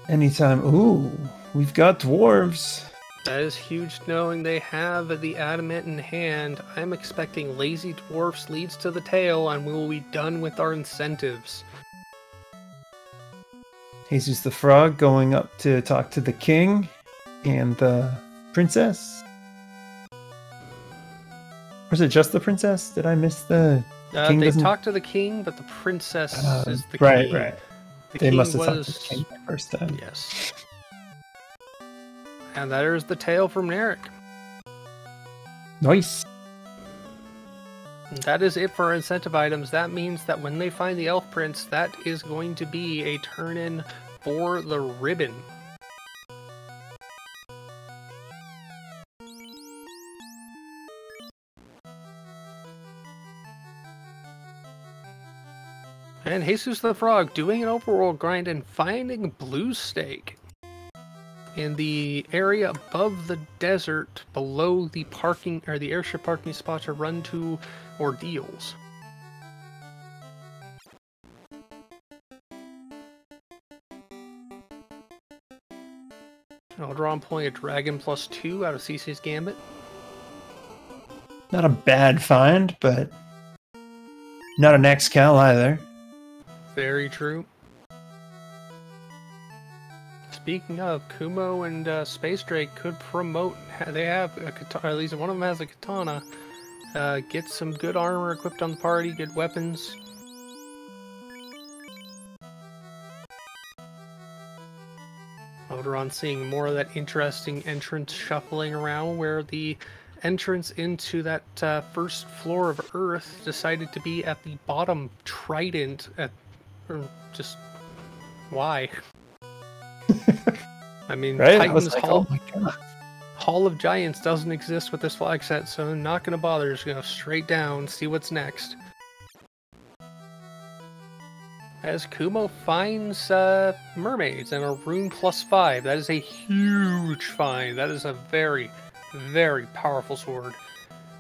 Anytime. Ooh, we've got dwarves. That is huge knowing they have the adamant in hand. I'm expecting lazy dwarfs leads to the tail and we will be done with our incentives. Jesus the Frog going up to talk to the king and the princess. Or is it just the princess? Did I miss the. Uh, King they doesn't- talked to the king, but the princess Uh, is the right, key. right. The They king must have talked to the king the first time. yes. And there's the tail from Nerrick. Nice. That is it for incentive items. That means that when they find the elf Prince, that is going to be a turn in for the ribbon. And Jesus the Frog doing an overworld grind and finding blue steak in the area above the desert below the parking or the airship parking spot to run to ordeals. Odoron pulling a dragon plus two out of CC's Gambit. Not a bad find, but not an X-Cal either. Very true. Speaking of, Kumo and uh, Space Drake could promote. They have a katana, at least one of them has a katana. Uh, get some good armor equipped on the party, good weapons. Odoron seeing more of that interesting entrance shuffling around where the entrance into that uh, first floor of Earth decided to be at the bottom trident at or just why? I mean, Right? Titan's was like, Hall, oh my god. Hall of Giants doesn't exist with this flag set, so I'm not gonna bother. Just go straight down, see what's next. As Kumo finds uh, mermaids and a rune plus five, that is a huge find. That is a very, very powerful sword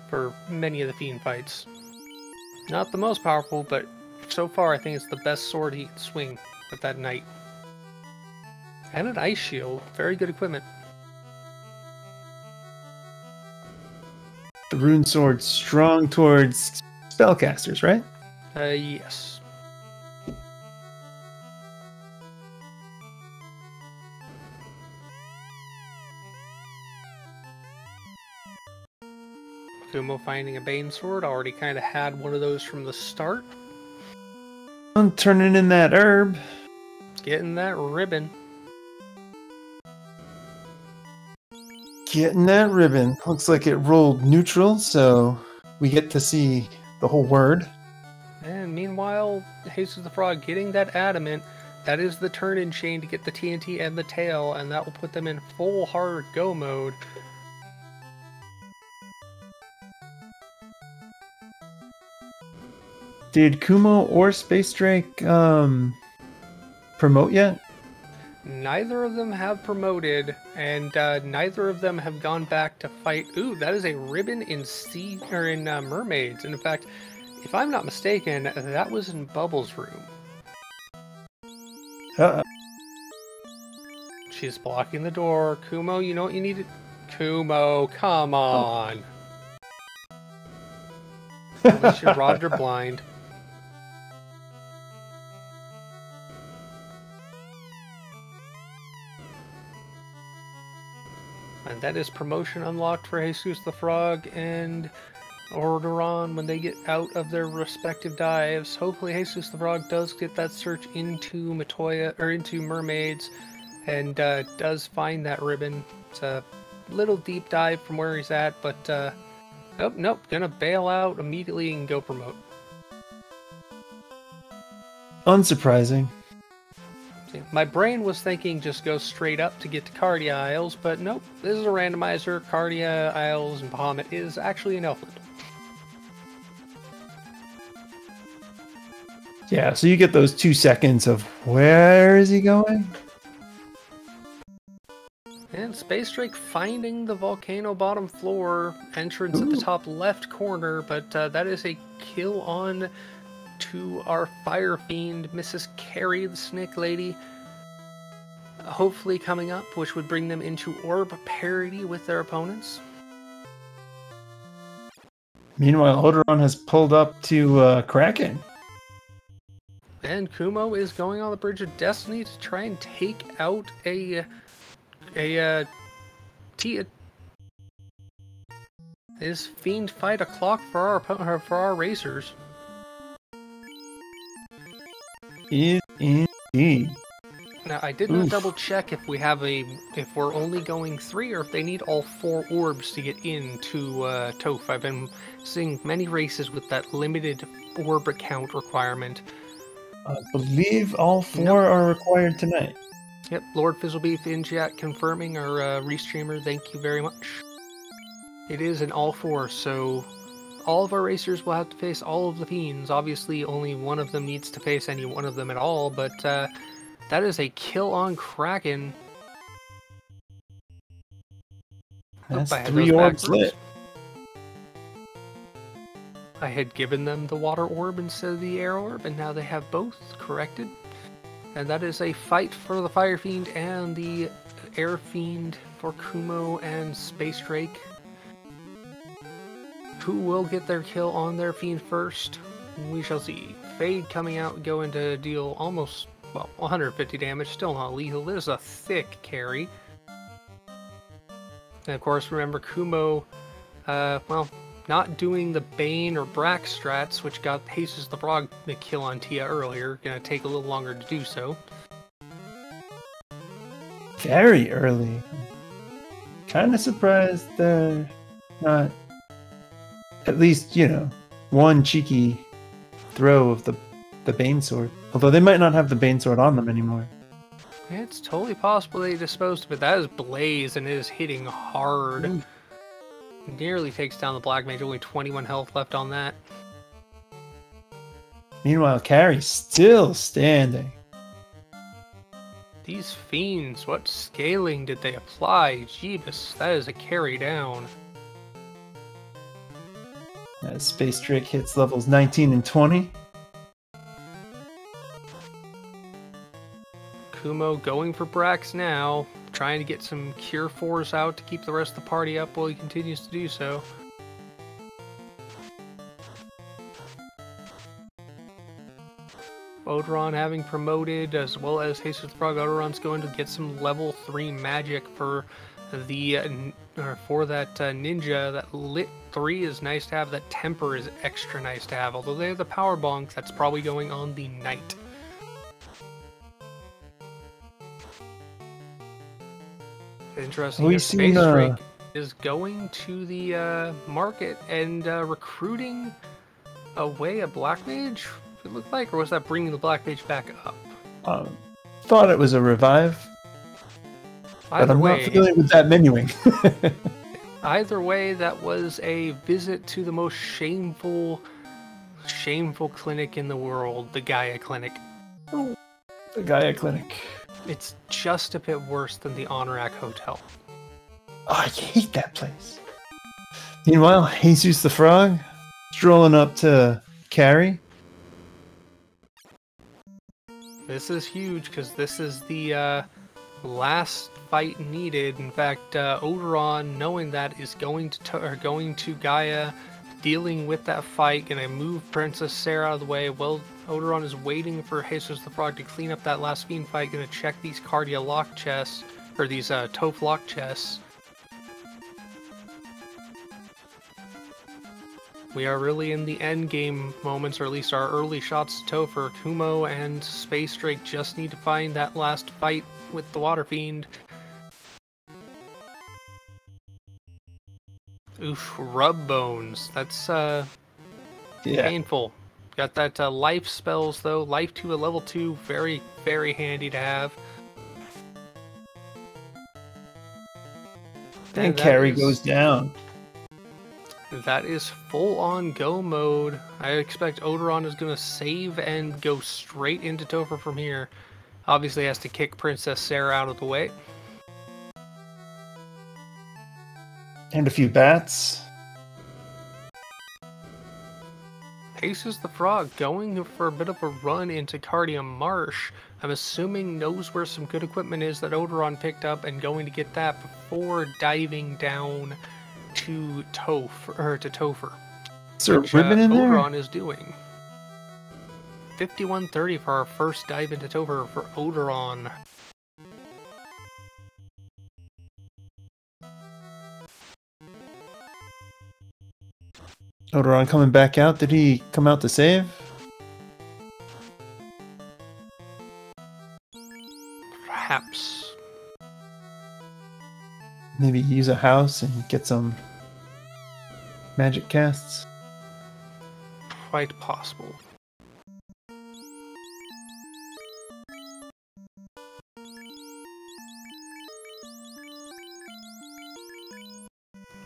for many of the fiend fights. Not the most powerful, but so far I think it's the best sword he can swing with that knight. And an ice shield, very good equipment. The rune sword strong towards spellcasters, right? Uh, yes. Kumo finding a Bane sword, already kind of had one of those from the start. I'm turning in that herb. Getting that ribbon. Getting that ribbon. Looks like it rolled neutral, so we get to see the whole word. And meanwhile, Jesus the Frog getting that adamant. That is the turn in chain to get the TNT and the tail, and that will put them in full hard go mode. Did Kumo or Space Drake um, promote yet? Neither of them have promoted, and uh, neither of them have gone back to fight. Ooh, that is a ribbon in sea or in uh, mermaids. And in fact, if I'm not mistaken, that was in Bubbles' room. Uh, She's blocking the door. Kumo, you know what you need to. Kumo, come on. At least you robbed her blind. That is promotion unlocked for Jesus the Frog and Odoron when they get out of their respective dives. Hopefully, Jesus the Frog does get that search into Matoya or into mermaids and uh, does find that ribbon. It's a little deep dive from where he's at, but uh, nope, nope, gonna bail out immediately and go promote. unsurprising. My brain was thinking just go straight up to get to Cardia Isles, but nope, this is a randomizer. Cardia Isles and Bahamut is actually in Elfland. Yeah, so you get those two seconds of where is he going? And Space Drake finding the volcano bottom floor entrance at the top left corner, but uh, that is a kill on to our Fire Fiend, Mrs. Kary, the Snake Lady. Hopefully coming up, which would bring them into orb parity with their opponents. Meanwhile, Odoron has pulled up to uh, Kraken. And Kumo is going on the Bridge of Destiny to try and take out a a uh, T. Is Fiend fight a clock for our for our racers? Is indeed. Now I did not Oof. double check if we have a if we're only going three or if they need all four orbs to get into uh, Toph. I've been seeing many races with that limited orb count requirement. I believe all four Nope. are required tonight. Yep, Lord Fizzlebeef in chat confirming our uh, restreamer. Thank you very much. It is an all four, so all of our racers will have to face all of the fiends. Obviously, only one of them needs to face any one of them at all, but uh, that is a kill on Kraken. That's I three orbs lit. I had given them the water orb instead of the air orb, and now they have both corrected. And that is a fight for the Fire Fiend and the Air Fiend for Kumo and Space Drake. Who will get their kill on their Fiend first? We shall see. Fade coming out, going to deal almost, well, 150 damage, still not lethal. This is a thick Kary. And of course, remember Kumo, uh, well, not doing the Bane or Brack strats, which got Jesus the Frog the kill on Tia earlier. Gonna take a little longer to do so. Very early. Kind of surprised they're not at least, you know, one cheeky throw of the the Bane sword. Although they might not have the Bane sword on them anymore. It's totally possible they disposed of it. That is Blaze and it is hitting hard. Ooh. Nearly takes down the Black Mage, only 21 health left on that. Meanwhile, Kary's still standing. These fiends, what scaling did they apply? Jeebus, that is a Kary down. As Space Drake hits levels 19 and 20. Kumo going for Brax now, trying to get some Cure 4s out to keep the rest of the party up while he continues to do so. Odoron having promoted, as well as Jesus the Frog. Odoron's going to get some level 3 magic for the uh, or for that uh, ninja. That lit 3 is nice to have, that temper is extra nice to have. Although they have the power bonk, that's probably going on the knight. Interesting. We've if seen, Space uh, Drake is going to the uh, market and uh, recruiting away a Black Mage. It looked like, or was that bringing the Black Mage back up? Um, thought it was a revive, but I'm way, not familiar with that menuing. either way, that was a visit to the most shameful, shameful clinic in the world, the Gaia Clinic. the Gaia Clinic. It's just a bit worse than the Onrac Hotel. Oh, I hate that place. Meanwhile, Jesus the Frog strolling up to Kary. This is huge because this is the uh, last fight needed. In fact, uh, Odoron, knowing that, is going to or going to Gaia, dealing with that fight, gonna move Princess Sarah out of the way. Well, Odoron is waiting for Jesus the Frog to clean up that last fiend fight. Gonna check these Cardia lock chests or these uh, Toph lock chests. We are really in the end game moments, or at least our early shots to Topher. Kumo and Space Drake just need to find that last fight with the Water Fiend. Oof, rub bones. That's uh Yeah. painful. Got that uh, life spells though. Life to a level two, very very handy to have. And that Kary is- goes down. That is full on go mode. I expect Odoron is going to save and go straight into Topher from here. Obviously, has to kick Princess Sarah out of the way. And a few bats. Paces the Frog going for a bit of a run into Cardium Marsh. I'm assuming knows where some good equipment is that Odoron picked up and going to get that before diving down to Toph or to Topher. Is there which, uh, ribbon in there? Odoron is doing. 5130 for our first dive into Topher for Odoron. Odoron coming back out. Did he come out to save? Perhaps. Maybe use a house and get some magic casts. Quite possible.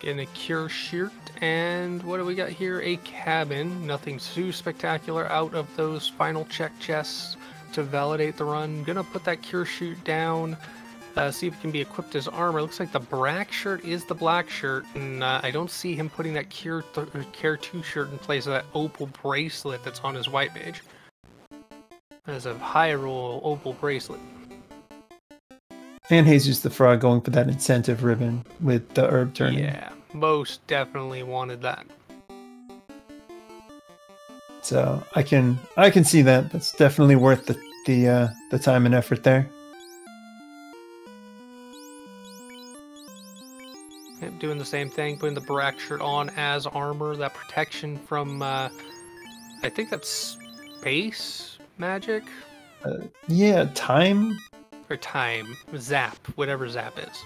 Getting a cure shirt, and what do we got here? A cabin. Nothing too spectacular out of those final check chests to validate the run. Gonna put that cure shoot down. Uh, see if it can be equipped as armor. Looks like the black shirt is the black shirt, and uh, I don't see him putting that Cure, th- Care 2 shirt in place of that opal bracelet that's on his white mage. As a Hyrule opal bracelet. And Jesus the Frog going for that incentive ribbon with the herb turning. Yeah, most definitely wanted that. So I can I can see that. That's definitely worth the the uh, the time and effort there. Yep, doing the same thing, putting the black shirt on as armor, that protection from, uh, I think that's space magic Uh, yeah, time. or time zap, whatever zap is.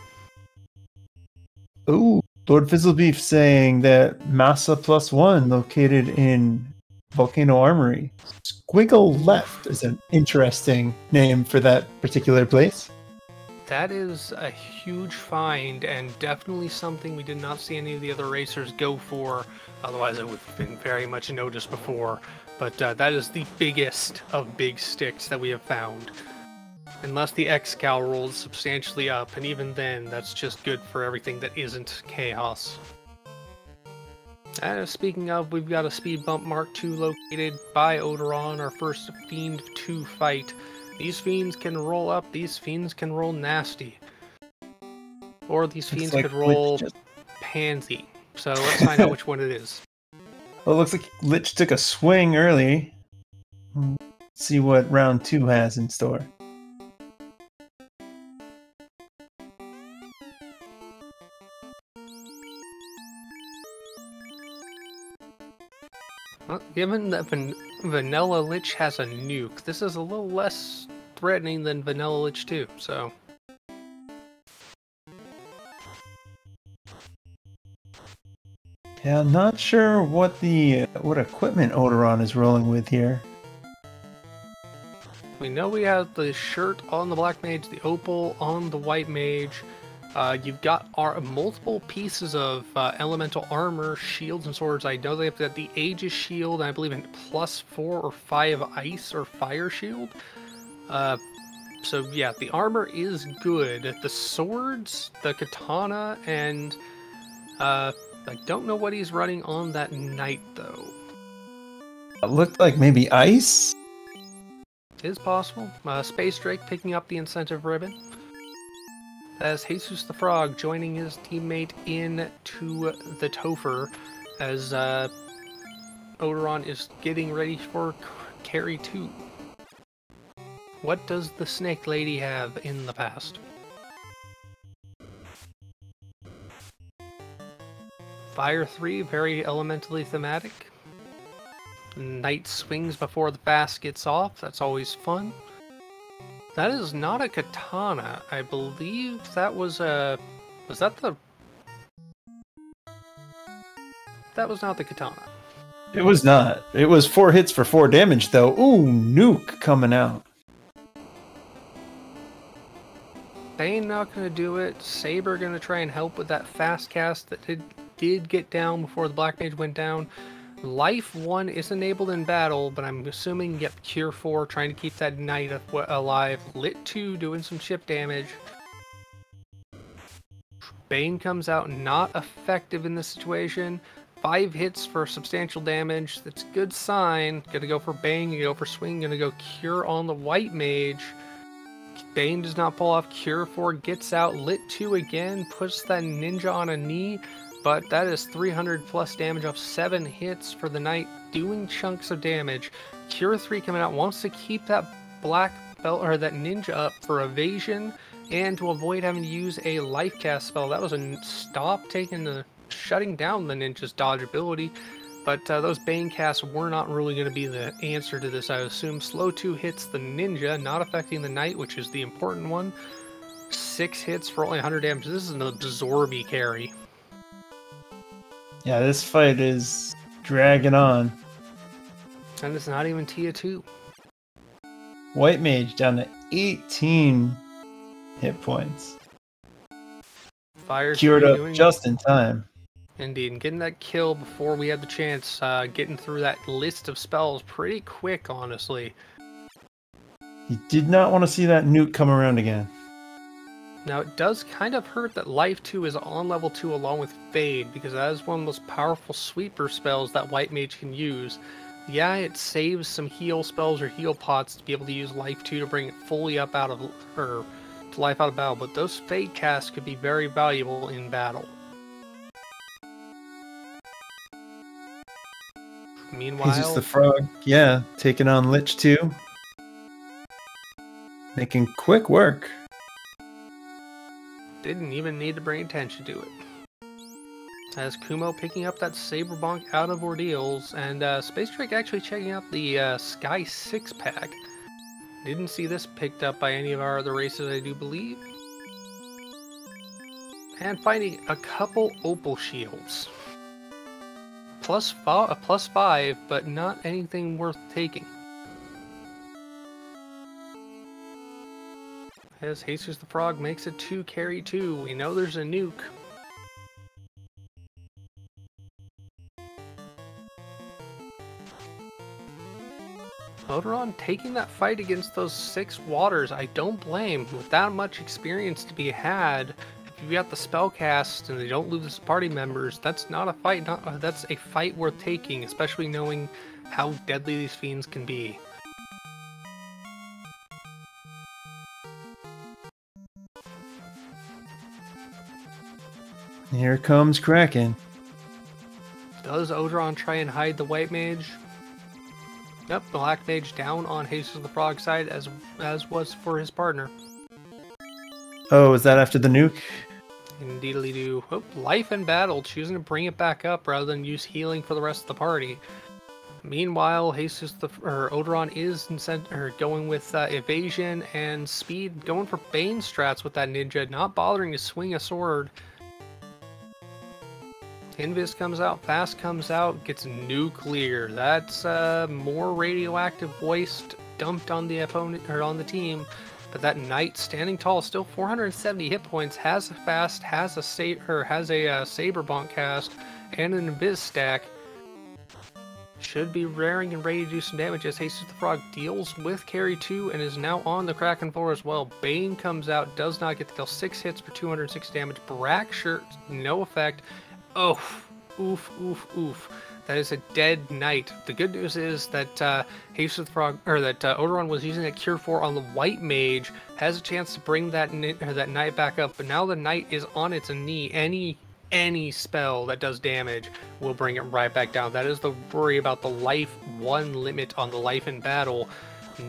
Ooh, Lord Fizzlebeef saying that Massa plus one located in Volcano Armory. Squiggle Left is an interesting name for that particular place. That is a huge find and definitely something we did not see any of the other racers go for. Otherwise, it would have been very much noticed before. But uh, that is the biggest of big sticks that we have found. Unless the X-Cal rolls substantially up, and even then, that's just good for everything that isn't Chaos. Uh, speaking of, we've got a Speed Bump Mark II located by Odoron, our first Fiend 2 fight. These fiends can roll up, these fiends can roll nasty. Or these fiends like could roll just- pansy. So let's find out which one it is. Well, it looks like Lich took a swing early. Let's see what round two has in store. Given that Van- Vanilla Lich has a nuke, this is a little less threatening than Vanilla Lich 2, so... Yeah, I'm not sure what the what equipment Odoron is rolling with here. We know we have the shirt on the black mage, the opal on the white mage. Uh, you've got our multiple pieces of uh, elemental armor, shields, and swords. I know they've got the Aegis shield, I believe in plus four or five ice or fire shield. Uh, so yeah, the armor is good. The swords, the katana, and uh, I don't know what he's running on that night though. It looked like maybe ice. Is possible. Uh, Space Drake picking up the incentive ribbon. As Jesus the Frog joining his teammate in to the Topher as uh, Odoron is getting ready for Kary 2. What does the Snake Lady have in the past? Fire 3, very elementally thematic. Knight swings before the fast gets off. That's always fun. That is not a katana. I believe that was a. Was that the. That was not the katana. It was not. It was four hits for four damage though. Ooh, nuke coming out. Bane not going to do it. Saber going to try and help with that fast cast that did, did get down before the Black Mage went down. Life 1 is enabled in battle, but I'm assuming, yep, Cure 4, trying to keep that Knight alive. Lit 2, doing some chip damage. Bane comes out not effective in this situation. Five hits for substantial damage. That's good sign. Gonna go for Bane, gonna go for Swing, gonna go Cure on the White Mage. Bane does not pull off Cure 4, gets out, Lit 2 again, puts that ninja on a knee, but that is 300 plus damage off 7 hits for the knight, doing chunks of damage. Cure 3 coming out, wants to keep that black belt, or that ninja up for evasion, and to avoid having to use a life cast spell. That was a stop taking the, shutting down the ninja's dodge ability. But uh, those Bane casts were not really going to be the answer to this, I assume. Slow 2 hits the ninja, not affecting the knight, which is the important one. 6 hits for only 100 damage. This is an absorby Kary. Yeah, this fight is dragging on. And it's not even Tia 2. White Mage down to 18 hit points. Fire Cured up just in time. Indeed, and getting that kill before we had the chance, uh, getting through that list of spells pretty quick, honestly. He did not want to see that nuke come around again. Now, it does kind of hurt that Life 2 is on level 2 along with Fade, because that is one of the most powerful sweeper spells that White Mage can use. Yeah, it saves some heal spells or heal pots to be able to use Life 2 to bring it fully up out of, or to life out of battle, but those Fade casts could be very valuable in battle. Meanwhile, He's just the frog. Yeah, taking on Lich too. Making quick work. Didn't even need to bring attention to it. As Kumo picking up that Saber Bonk out of Ordeals, and uh, Space Drake actually checking out the uh, Sky 6 pack. Didn't see this picked up by any of our other races, I do believe. And finding a couple Opal Shields. Plus, fi- a plus 5, but not anything worth taking. As Jesus the Frog makes it 2 Kary 2, we know there's a nuke. Odoron taking that fight against those six waters, I don't blame. With that much experience to be had, if you've got the spell cast and they don't lose the party members, that's not a fight. Not uh, that's a fight worth taking, especially knowing how deadly these fiends can be. Here comes Kraken. Does Odoron try and hide the white mage? Yep, black mage down on Jesus the Frog side as as was for his partner. Oh, is that after the nuke? Indeedly do. Oh, life and battle, choosing to bring it back up rather than use healing for the rest of the party. Meanwhile, Jesus the or Odoron is incent, or going with uh, evasion and speed, going for Bane strats with that ninja, not bothering to swing a sword. Invis comes out, Fast comes out, gets nuclear. That's uh, more radioactive waste dumped on the opponent or on the team. But that knight standing tall, still 470 hit points, has a fast, has a sa- or has a uh, saber bonk cast, and an abyss stack. Should be raring and ready to do some damage as Jesus the Frog deals with Kary 2 and is now on the Kraken floor as well. Bane comes out, does not get the kill, 6 hits for 206 damage. Brack shirt, no effect. Oh, oof, oof, oof. That is a dead knight. The good news is that uh, Jesus the Frog, or that uh, Odoron was using a Cure for on the White Mage, has a chance to bring that that knight back up. But now the knight is on its knee. Any any spell that does damage will bring it right back down. That is the worry about the life one limit on the life in battle.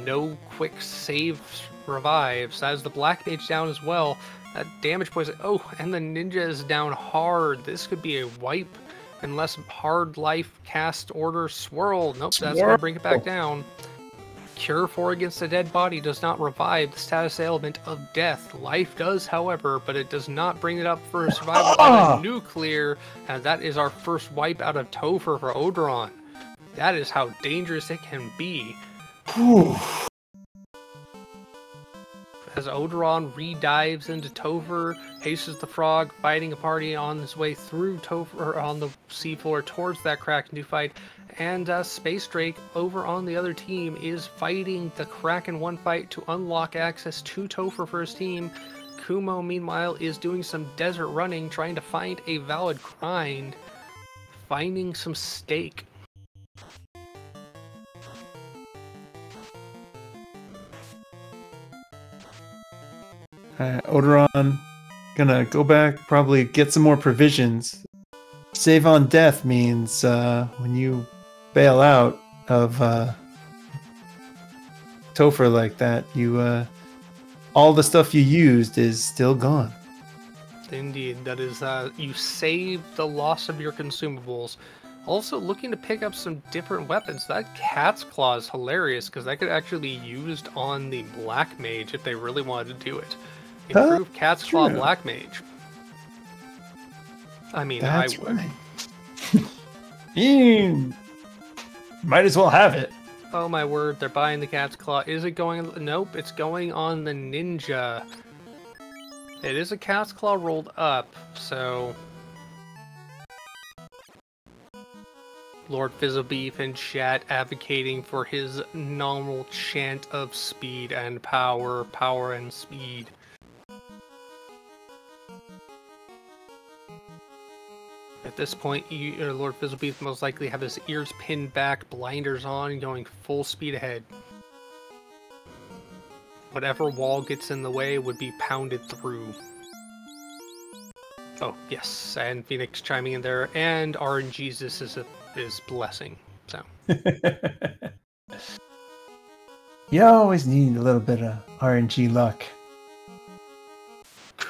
No quick save revives. That is the Black Mage down as well. That damage poison. Oh, and the ninja is down hard. This could be a wipe unless hard life cast order swirl. Nope, that's gonna bring it back down. Cure 4 against a dead body does not revive the status element of death. Life does, however, but it does not bring it up for survival out of ah! nuclear, and that is our first wipe out of Topher for Odoron. That is how dangerous it can be. Whew. As Odoron redives into Topher, Jesus the Frog fighting a party on his way through Topher or on the seafloor towards that Kraken to fight, and uh, Space Drake over on the other team is fighting the Kraken one fight to unlock access to Topher for his team. Kumo, meanwhile, is doing some desert running, trying to find a valid grind, finding some steak. Uh, Odoron gonna go back, probably get some more provisions. Save on death means uh, when you bail out of uh, Topher like that, you uh, all the stuff you used is still gone. Indeed, that is, uh, you save the loss of your consumables. Also, looking to pick up some different weapons. That cat's claw is hilarious because that could actually be used on the black mage if they really wanted to do it. Huh? Improve cat's claw black mage. I mean, That's I would. right. Mm. Might as well have it. Oh my word, they're buying the cat's claw. Is it going? Nope, it's going on the ninja. It is a cat's claw rolled up, so Lord Fizzlebeef and chat advocating for his normal chant of speed and power, power and speed. At this point, you, uh, Lord Fizzlebeef most likely have his ears pinned back, blinders on, going full speed ahead. Whatever wall gets in the way would be pounded through. Oh, yes, and Phoenix chiming in there, and RNGesus is, a, is blessing, so. you always need a little bit of RNG luck.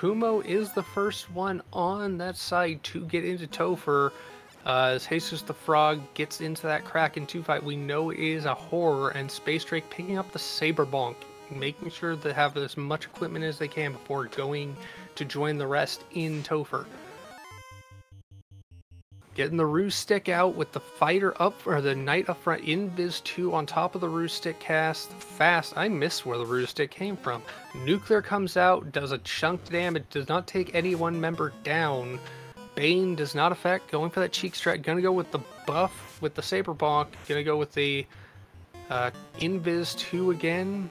Kumo is the first one on that side to get into Topher. Uh, as Jesus the Frog gets into that Kraken 2 fight, we know it is a horror, and Space Drake picking up the Saber Bonk, making sure they have as much equipment as they can before going to join the rest in Topher. Getting the Ruse Stick out with the fighter up, or the knight up front in Viz 2 on top of the Ruse Stick cast. Fast. I miss where the Ruse Stick came from. Nuclear comes out, does a chunk damage, does not take any one member down. Bane does not affect. Going for that cheek strike. Gonna go with the buff with the Saber Bonk. Gonna go with the uh, Invis 2 again.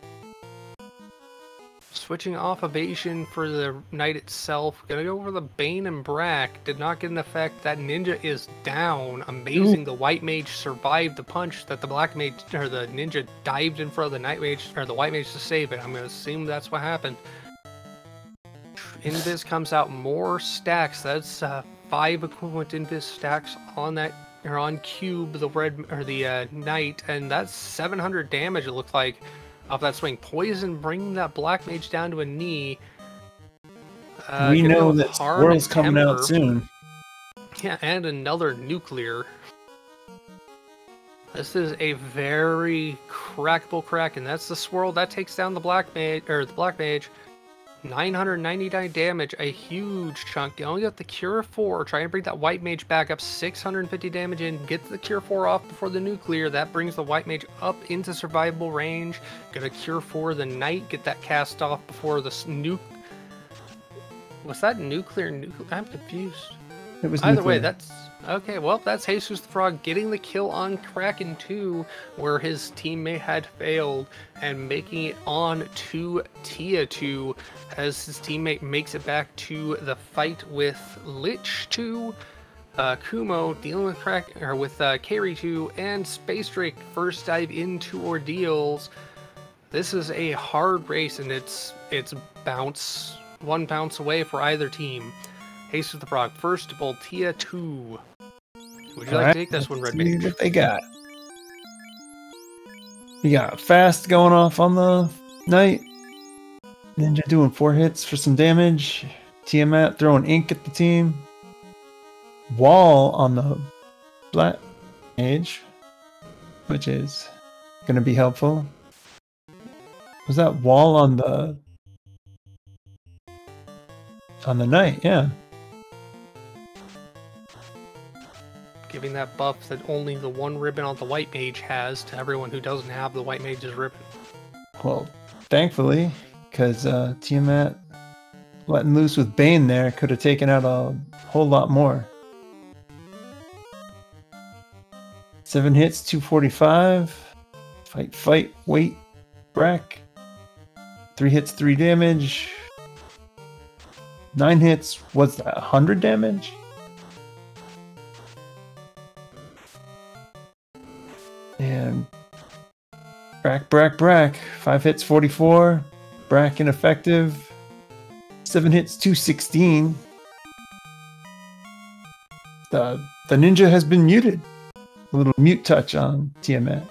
Switching off evasion for the knight itself. Gonna go over the Bane and Brack. Did not get an effect. That ninja is down. Amazing. Ooh. The white mage survived the punch that the black mage or the ninja dived in front of the night mage or the white mage to save it. I'm gonna assume that's what happened. Invis comes out more stacks. That's uh, five equivalent Invis stacks on that or on cube the red or the uh, knight, and that's 700 damage. It looks like off that swing. Poison bringing that Black Mage down to a knee. Uh, we know that Swirl's coming out soon. Yeah, and another nuclear. This is a very crackable crack, and that's the swirl that takes down the black mage or the black mage. 999 damage, a huge chunk. You only got the Cure 4. Try and bring that White Mage back up 650 damage in. Get the Cure 4 off before the Nuclear. That brings the White Mage up into survivable range. Get a Cure 4 the Knight. Get that cast off before the Nuke. Was that Nuclear? nuclear? I'm confused. It was Either nuclear. way, that's Okay, well, that's Jesus the Frog getting the kill on Kraken 2, where his teammate had failed, and making it on to Tia 2, as his teammate makes it back to the fight with Lich 2, uh, Kumo dealing with Crack or with uh, Kary 2, and Space Drake first dive into ordeals. This is a hard race, and it's it's bounce one bounce away for either team. Jesus the Frog first, Voltia 2. Would you All like right, to take this one, Red Mage? What they got? You got fast going off on the knight. Ninja doing four hits for some damage. Tiamat throwing ink at the team. Wall on the black mage, which is going to be helpful. Was that wall on the on the knight? Yeah. Giving that buff that only the one ribbon on the white mage has to everyone who doesn't have the white mage's ribbon. Well, thankfully, because uh, Tiamat letting loose with Bane there could have taken out a whole lot more. Seven hits, 245. Fight, fight, wait, Brack. Three hits, three damage. Nine hits, what's that, 100 damage? Brack, Brack. Five hits, 44. Brack ineffective. Seven hits, 216. The, the ninja has been muted. A little mute touch on Tiamat.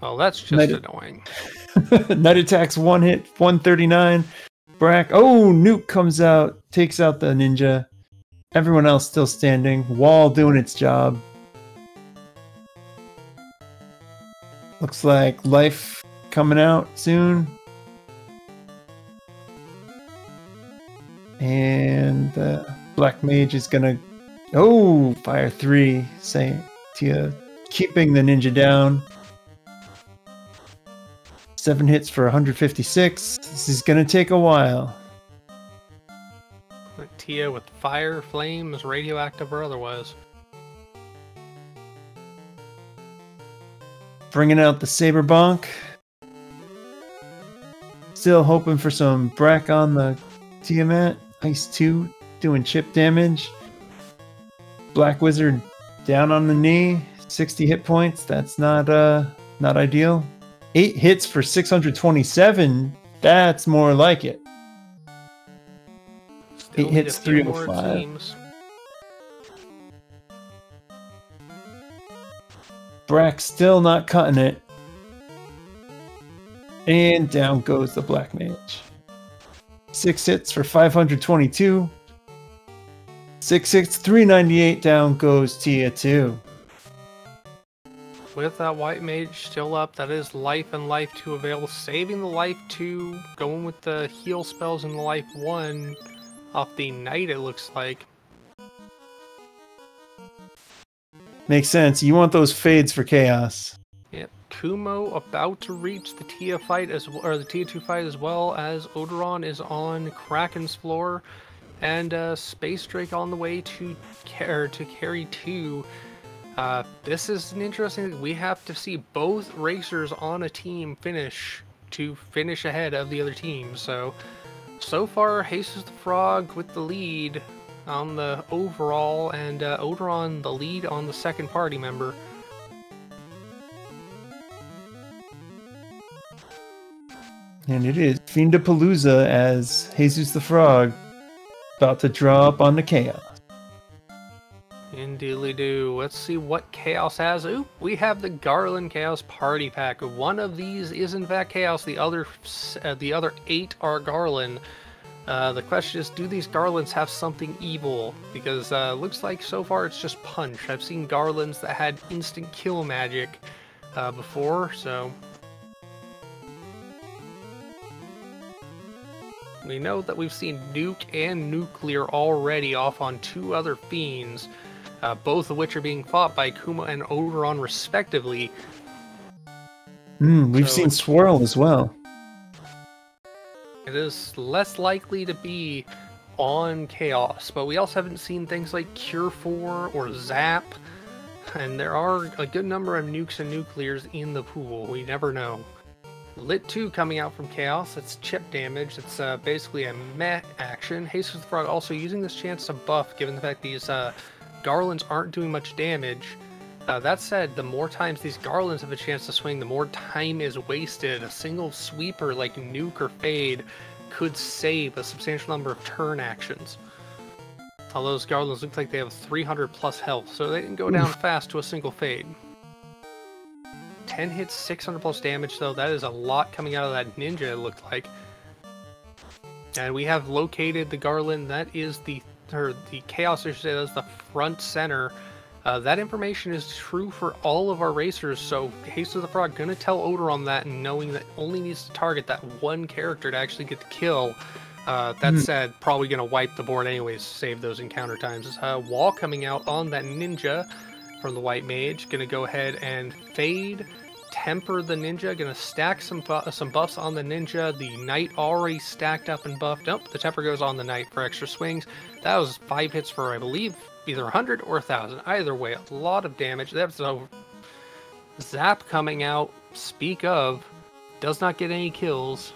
Well, that's just Night annoying. Knight attacks one hit, 139. Brack. Oh, Nuke comes out, takes out the ninja. Everyone else still standing. Wall doing its job. Looks like Life coming out soon. And uh, Black Mage is gonna. Oh, Fire 3, saying Tia keeping the ninja down. Seven hits for 156. This is gonna take a while. Tia with fire, flames, radioactive, or otherwise. Bringing out the Saber Bonk. Still hoping for some Brack on the Tiamat. Ice 2 doing chip damage. Black Wizard down on the knee. 60 hit points. That's not uh not ideal. Eight hits for 627. That's more like it. Still Eight hits, three of more five. teams. Brack still not cutting it. And down goes the Black Mage. Six hits for 522. Six hits, 398. Down goes Tia 2. With that white mage still up, that is life and life two available. Saving the life two, going with the heal spells and the life one off the knight. It looks like. Makes sense. You want those fades for chaos. Yep, Kumo about to reach the Tia fight as well, or the Tia two fight as well as Odoron is on Kraken's floor, and uh, Space Drake on the way to care to Kary two. Uh, this is an interesting. We have to see both racers on a team finish to finish ahead of the other team. So, so far, Jesus the Frog with the lead on the overall, and uh, Odoron the lead on the second party member. And it is Fiendapalooza as Jesus the Frog about to draw up on the chaos. Indeedly do. Let's see what Chaos has. Ooh, we have the Garland Chaos Party Pack. One of these is in fact Chaos. The other, uh, the other eight are Garland. Uh, the question is, do these Garlands have something evil? Because uh, looks like so far it's just punch. I've seen Garlands that had instant kill magic uh, before, so We know that we've seen Nuke and Nuclear already off on two other fiends, uh, both of which are being fought by Kumo and Odoron respectively. Hmm, we've So seen Swirl as well. It is less likely to be on Chaos, but we also haven't seen things like Cure 4 or Zap, and there are a good number of nukes and nuclears in the pool. We never know. Lit 2 coming out from Chaos. It's chip damage. It's uh, basically a meh action. Jesus the Frog also using this chance to buff, given the fact these uh, Garlands aren't doing much damage. Uh, that said, the more times these Garlands have a chance to swing, the more time is wasted. A single sweeper like Nuke or Fade could save a substantial number of turn actions. Although those Garlands look like they have 300 plus health, so they can go down fast to a single Fade. 10 hits, 600 plus damage, though. That is a lot coming out of that ninja, it looked like. And we have located the Garland. That is the, or the Chaos, I should say, that's the front center. Uh, that information is true for all of our racers, so Jesus the Frog gonna tell Odoron that, and knowing that only needs to target that one character to actually get the kill. Uh, that Hmm. said, probably gonna wipe the board anyways, save those encounter times. Uh, wall coming out on that ninja from the White Mage, gonna go ahead and fade, temper the ninja, gonna stack some bu- some buffs on the ninja. The knight already stacked up and buffed. Nope, the temper goes on the knight for extra swings. That was five hits for, I believe, either 100 or 1,000. Either way, a lot of damage. That's a zap coming out. Speak of, does not get any kills.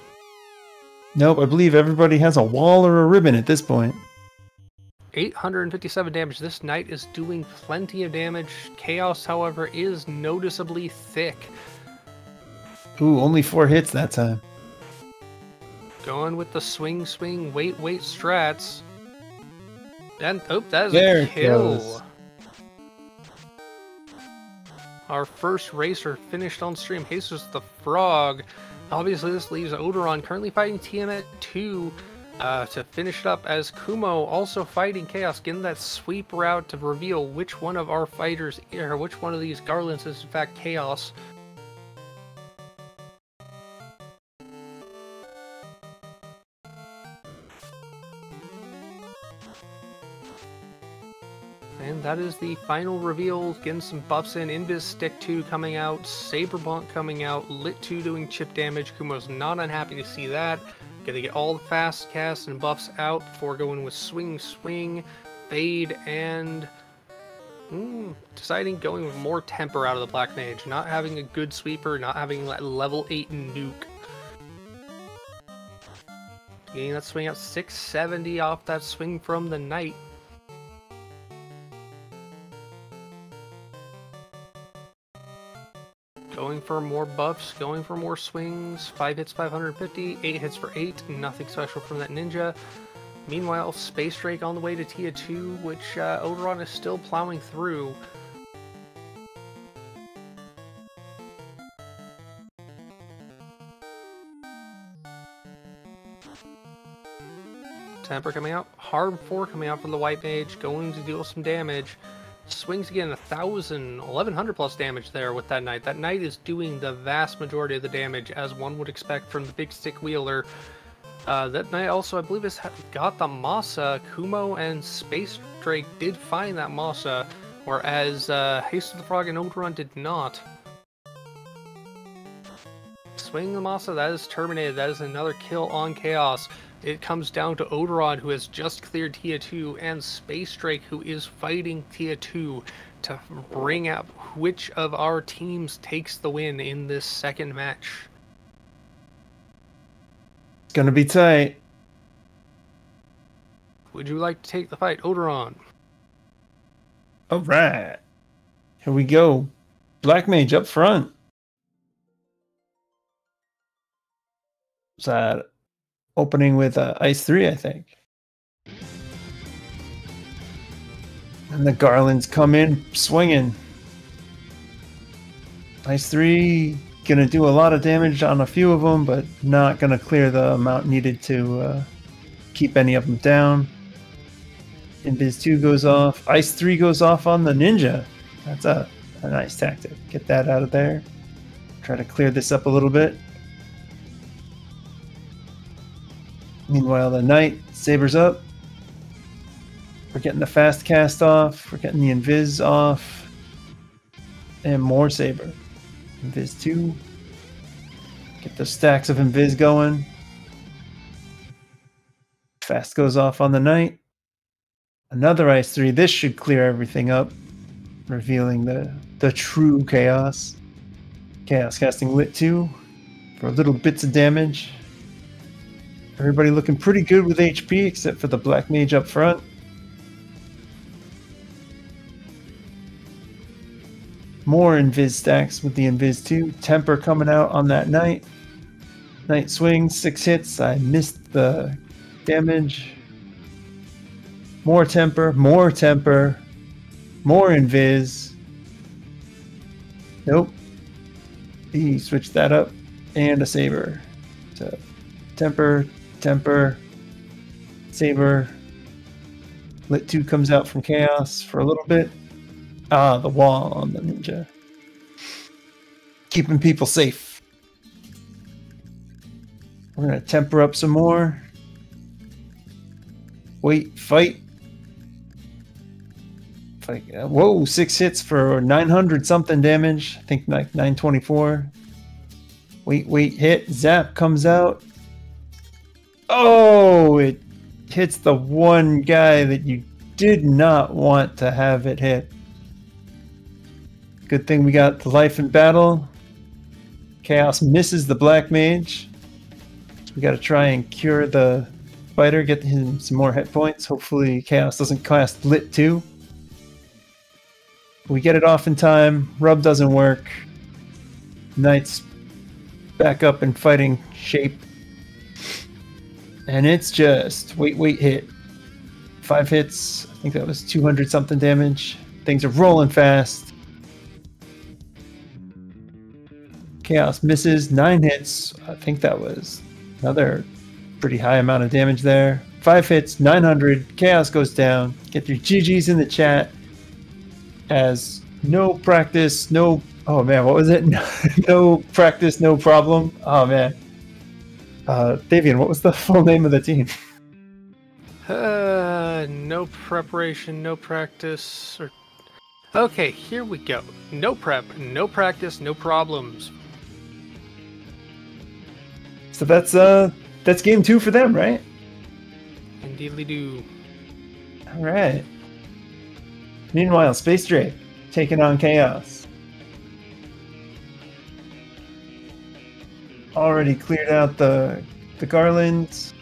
Nope, I believe everybody has a wall or a ribbon at this point. 857 damage. This knight is doing plenty of damage. Chaos, however, is noticeably thick. Ooh, only four hits that time. Going with the swing, swing, wait, wait strats. And oh, that is There a kill. Our first racer finished on stream. Jesus the Frog. Obviously, this leaves Odoron currently fighting Tiamat 2 uh, to finish it up, as Kumo also fighting Chaos, getting that sweep route to reveal which one of our fighters, or which one of these Garlands is in fact Chaos. And that is the final reveal. Getting some buffs in. Invis Stick 2 coming out. Saberbonk coming out. Lit 2 doing chip damage. Kumo's not unhappy to see that. Gonna get all the fast casts and buffs out before going with Swing Swing, Fade, and Mm, deciding going with more temper out of the Black Mage, not having a good sweeper, not having that level 8 nuke. Getting that swing out 670 off that swing from the Knight. Going for more buffs, going for more swings. 5 hits, 550, 8 hits for 8, nothing special from that ninja. Meanwhile, Space Drake on the way to Tia 2, which uh, is still plowing through. Temper coming out, Hard 4 coming out from the White Mage, going to deal some damage. Swings again, 1,000, 1,100 plus damage there with that Knight. That Knight is doing the vast majority of the damage, as one would expect from the Big Stick Wielder. Uh, that Knight also, I believe, has got the Masa. Kumo and Space Drake did find that Masa, whereas uh, Jesus the Frog and Odoron did not. Swing the Masa, that is terminated. That is another kill on Chaos. It comes down to Odoron, who has just cleared Tia 2, and Space Drake, who is fighting Tia 2 to bring up which of our teams takes the win in this second match. It's gonna be tight. Would you like to take the fight, Odoron? All right. Here we go. Black Mage up front. Is that opening with uh, Ice 3, I think. And the Garlands come in swinging. Ice 3 gonna do a lot of damage on a few of them, but not gonna clear the amount needed to uh, keep any of them down. Invis 2 goes off. Ice 3 goes off on the Ninja. That's a, a nice tactic. Get that out of there. Try to clear this up a little bit. Meanwhile, the Knight sabers up. We're getting the fast cast off. We're getting the invis off. And more saber. Invis 2. Get the stacks of invis going. Fast goes off on the Knight. Another ice 3. This should clear everything up. Revealing the, the true chaos. Chaos casting lit 2 for little bits of damage. Everybody looking pretty good with HP except for the Black Mage up front. More Invis stacks with the Invis 2. Temper coming out on that Knight. Knight swing, six hits. I missed the damage. More Temper, more Temper, more Invis. Nope. He switched that up. And a Saber. So, Temper, Temper, Saber. Lit 2 comes out from Chaos for a little bit. Ah, the wall on the ninja. Keeping people safe. We're gonna temper up some more. Wait, fight. Uh, Whoa, six hits for 900 something damage. I think like 924. Wait, wait, hit. Zap comes out. Oh, it hits the one guy that you did not want to have it hit. Good thing we got the life in battle. Chaos misses the black mage. We got to try and cure the fighter, get him some more hit points. Hopefully, Chaos doesn't cast lit too. We get it off in time. Rub doesn't work. Knight's back up in fighting shape. And it's just wait, wait, hit. Five hits. I think that was 200 something damage. Things are rolling fast. Chaos misses nine hits. I think that was another pretty high amount of damage there. Five hits, 900. Chaos goes down. Get your GGs in the chat. As no practice, no. Oh man, what was it? no practice, no problem. Oh man. Uh, Davian, what was the full name of the team? Uh, no preparation, no practice. Or... Okay, here we go. No prep, no practice, no problems. So that's uh that's game two for them, right? Indeedly do. All right. Meanwhile, Space Drake taking on Chaos. Already cleared out the the garlands.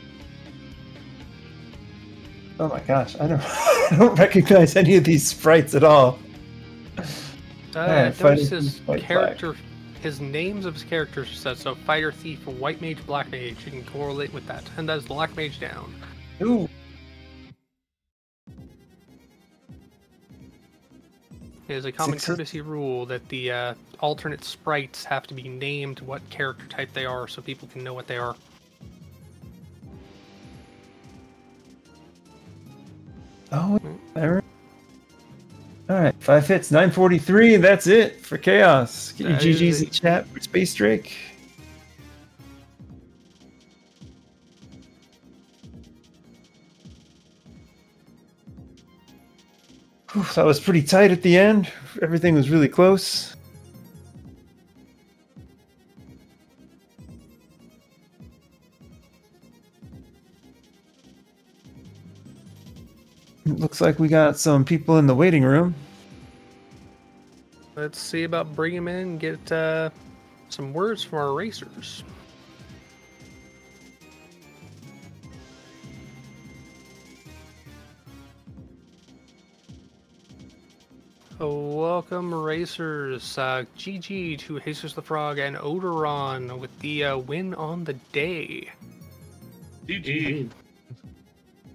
Oh my gosh, I don't I don't recognize any of these sprites at all. Uh, Alright, I his character, his names of his characters are said so fighter, thief, white mage, black mage. You can correlate with that, and that's black mage down. Ooh. It is a common courtesy rule that the uh, alternate sprites have to be named what character type they are, so people can know what they are. Oh, there. All right, five hits, 943. That's it for Chaos. Get your GG's in chat for Space Drake. Whew, that was pretty tight at the end. Everything was really close. Looks like we got some people in the waiting room. Let's see about bringing him in and get uh, some words from our racers. Welcome, racers. Uh, GG to Jesus the Frog and Odoron with the uh, win on the day. GG.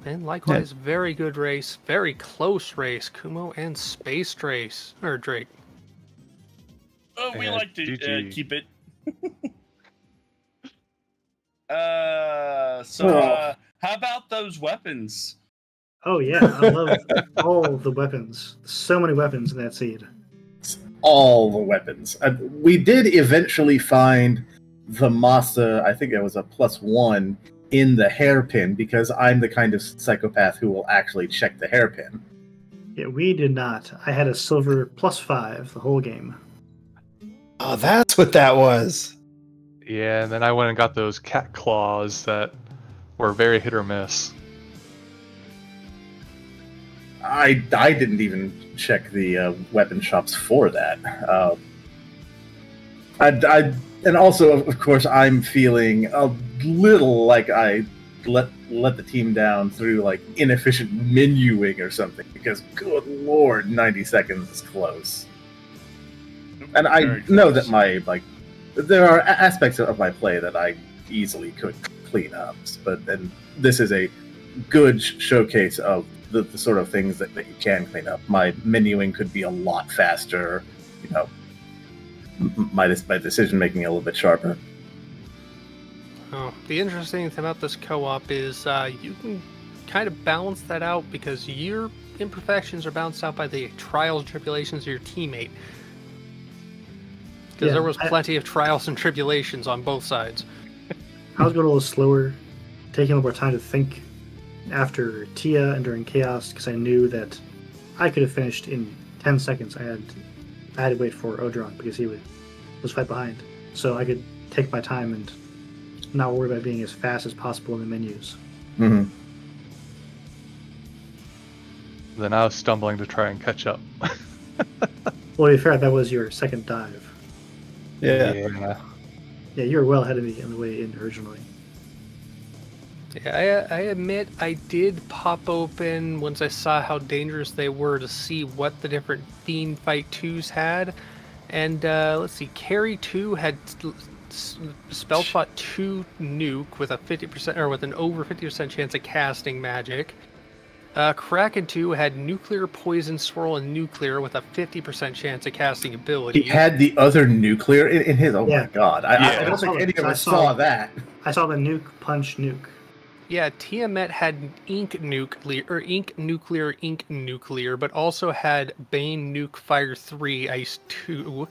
And likewise, very good race, very close race. Kumo and Space Trace or Drake. Oh, we Yeah, like to uh, keep it. uh, so Oh. uh, how about those weapons? Oh yeah, I love all the weapons. So many weapons in that seed. all the weapons. Uh, we did eventually find the Masa, I think it was a plus one, in the hairpin because I'm the kind of psychopath who will actually check the hairpin. Yeah, we did not. I had a silver plus five the whole game. Oh, that's what that was. Yeah, and then I went and got those cat claws that were very hit or miss. I I didn't even check the uh, weapon shops for that. Uh, I, I and also of course I'm feeling a little like I let let the team down through like inefficient menuing or something because good lord, 90 seconds is close. And I Very know that my like there are aspects of my play that I easily could clean up, but then this is a good sh- showcase of the, the sort of things that, that you can clean up. My menuing could be a lot faster, you know. M- My my decision making a little bit sharper. Oh, the interesting thing about this co-op is uh, you can kind of balance that out because your imperfections are balanced out by the trials and tribulations of your teammate. Because Yeah, there was I- plenty of trials and tribulations on both sides. I was going a little slower, taking a little more time to think after Tia and during Chaos because I knew that I could have finished in ten seconds. I had I had to wait for Odoron because he would, was right behind, so I could take my time and not worry about being as fast as possible in the menus. Mm-hmm. Then I was stumbling to try and catch up. Well, to be fair, that was your second dive. Yeah. yeah. Yeah, you were well ahead of me on the way in originally. Yeah, I, I admit I did pop open once I saw how dangerous they were to see what the different Fiend Fight 2s had. And uh, let's see, Kary 2 had s- s- 2 nuke with a 50% or with an over 50% chance of casting magic. Uh, Kraken 2 had nuclear poison swirl and nuclear with a 50% chance of casting ability. He had the other nuclear in, in his. Oh Yeah. my god! I, I- I don't think any of us saw- saw that. I saw the nuke punch nuke. Yeah, Tiamat had ink nuclear or ink nuclear ink nuclear, but also had Bane nuke fire three ice two.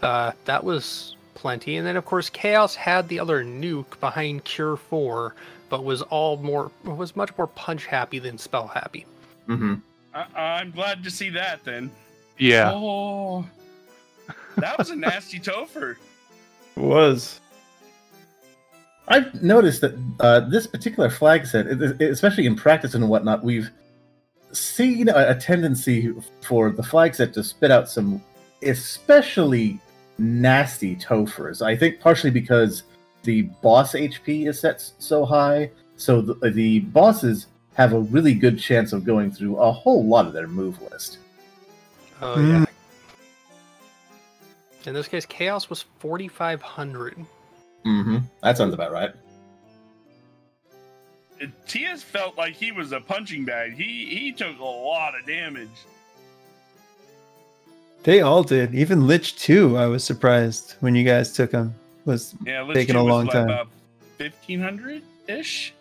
Uh, that was plenty, and then of course Chaos had the other nuke behind Cure four, but was all more was much more punch happy than spell happy. Mm-hmm. I- I'm glad to see that then. Yeah. Oh, that was a nasty topher. was. I've noticed that uh, this particular flag set, it- it- especially in practice and whatnot, we've seen a, a tendency for the flag set to spit out some especially nasty tofers. I think partially because the boss HP is set so high, so the, the bosses have a really good chance of going through a whole lot of their move list. Oh yeah. In this case, chaos was 4,500. Mm-hmm. That sounds about right. It- Tias felt like he was a punching bag. He he took a lot of damage. They all did. Even Lich too. I was surprised when you guys took him. Was Yeah, Lich Taking a was long like time. Fifteen hundred ish.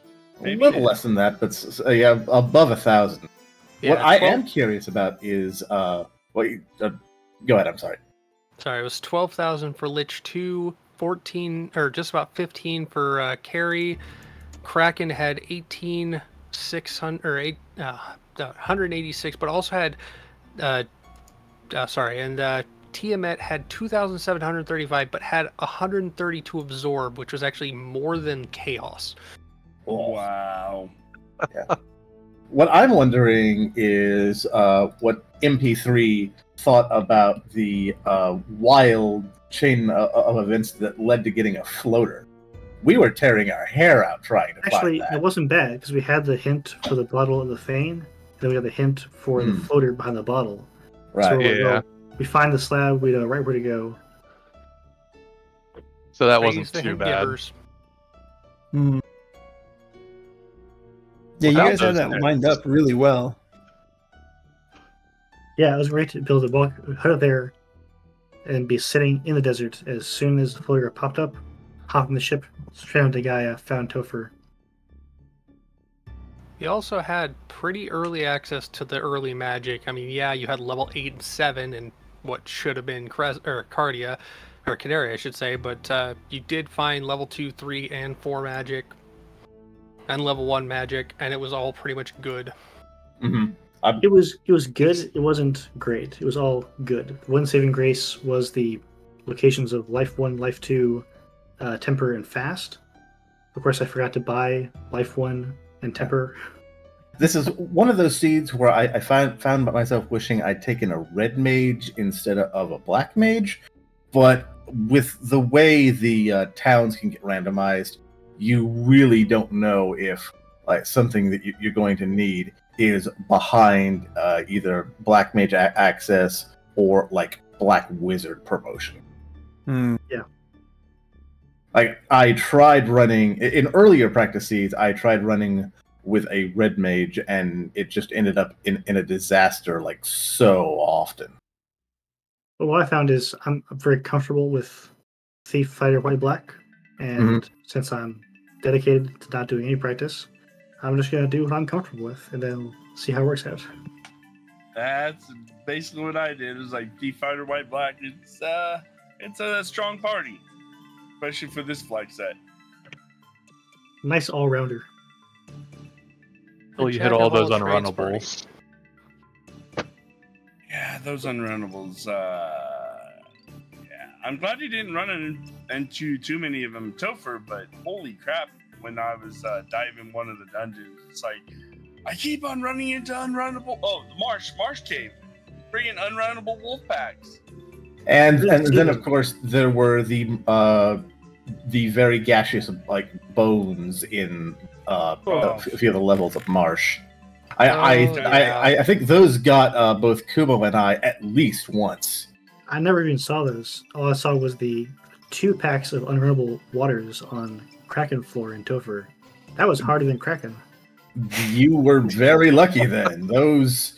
A little less than that, but s- s- uh, yeah, above a thousand. Yeah, what I 12 am curious about is uh, what? You, uh, go ahead. I'm sorry. Sorry, it was 12,000 for Lich 2, 14, or just about 15 for uh, Kary. Kraken had 18,600, or 8, uh, uh, 186, but also had, uh, uh, sorry, and uh, Tiamat had 2,735, but had 130 to absorb, which was actually more than Chaos. Wow. Yeah. What I'm wondering is uh, what MP3 thought about the uh, wild chain of, of events that led to getting a floater. We were tearing our hair out trying to Actually, find it wasn't bad because we had the hint for the bottle of the Fane, then we had the hint for Hmm. the floater behind the bottle. Right. So we're Yeah. well, we find the slab, we know right where to go. So that Praise wasn't too bad. givers. Hmm. Yeah, you guys had that hits. lined up really well. Yeah, it was great to build a bulk out of there and be sitting in the desert as soon as the floater popped up, hop in the ship, straight on to Gaia, found Topher. You also had pretty early access to the early magic. I mean, yeah, you had level 8 and 7 and what should have been Cres- or Cardia, or Canaria, I should say, but uh, you did find level 2, 3, and 4 magic, and level 1 magic, and it was all pretty much good. Mhm. It was it was good. It wasn't great. It was all good. One saving grace was the locations of life one, life two, uh, temper, and fast. Of course, I forgot to buy life one and temper. This is one of those seeds where I, I found found myself wishing I'd taken a red mage instead of a black mage, but with the way the uh, towns can get randomized, you really don't know if like something that you, you're going to need is behind uh, either black mage a- access or like black wizard promotion. Hmm. Like I tried running in earlier practices, I tried running with a red mage, and it just ended up in, in a disaster like so often. But what I found is I'm very comfortable with thief, fighter, white, black, and since I'm dedicated to not doing any practice, I'm just gonna do what I'm comfortable with, and then see how it works out. That's basically what I did. It was like Thief Fighter White Black. It's uh it's a strong party. Especially for this flag set. Nice all rounder. Until you hit all of those trades unrunnables. Yeah, those unrunnables, uh yeah. I'm glad you didn't run into too many of them Topher, but holy crap, when I was uh, diving one of the dungeons, it's like I keep on running into unrunnable oh the marsh marsh cave. Freaking unrunnable wolf packs. And and then of course there were the uh, the very gaseous like bones in uh, Oh. a few of the levels of marsh. I Oh, I, yeah. I, I I think those got uh, both Kumo and I at least once. I never even saw those. All I saw was the two packs of unrunnable waters on Kraken floor in Topher. That was harder than Kraken. You were very lucky then. Those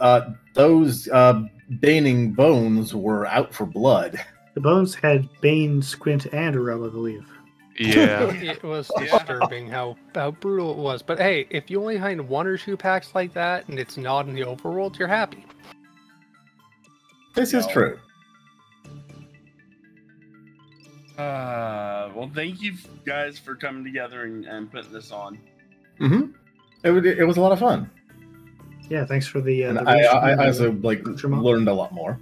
uh, those uh, Baning bones were out for blood. The bones had Bane, Squint, and Rub, I believe. Yeah. It was disturbing how, how brutal it was. But hey, if you only find one or two packs like that and it's not in the overworld, you're happy. This is true. Uh, well, thank you guys for coming together and, and putting this on. hmm It, would- it was a lot of fun, Yeah, thanks for the. Uh, and the I, I, I also like accoutrement. learned a lot more.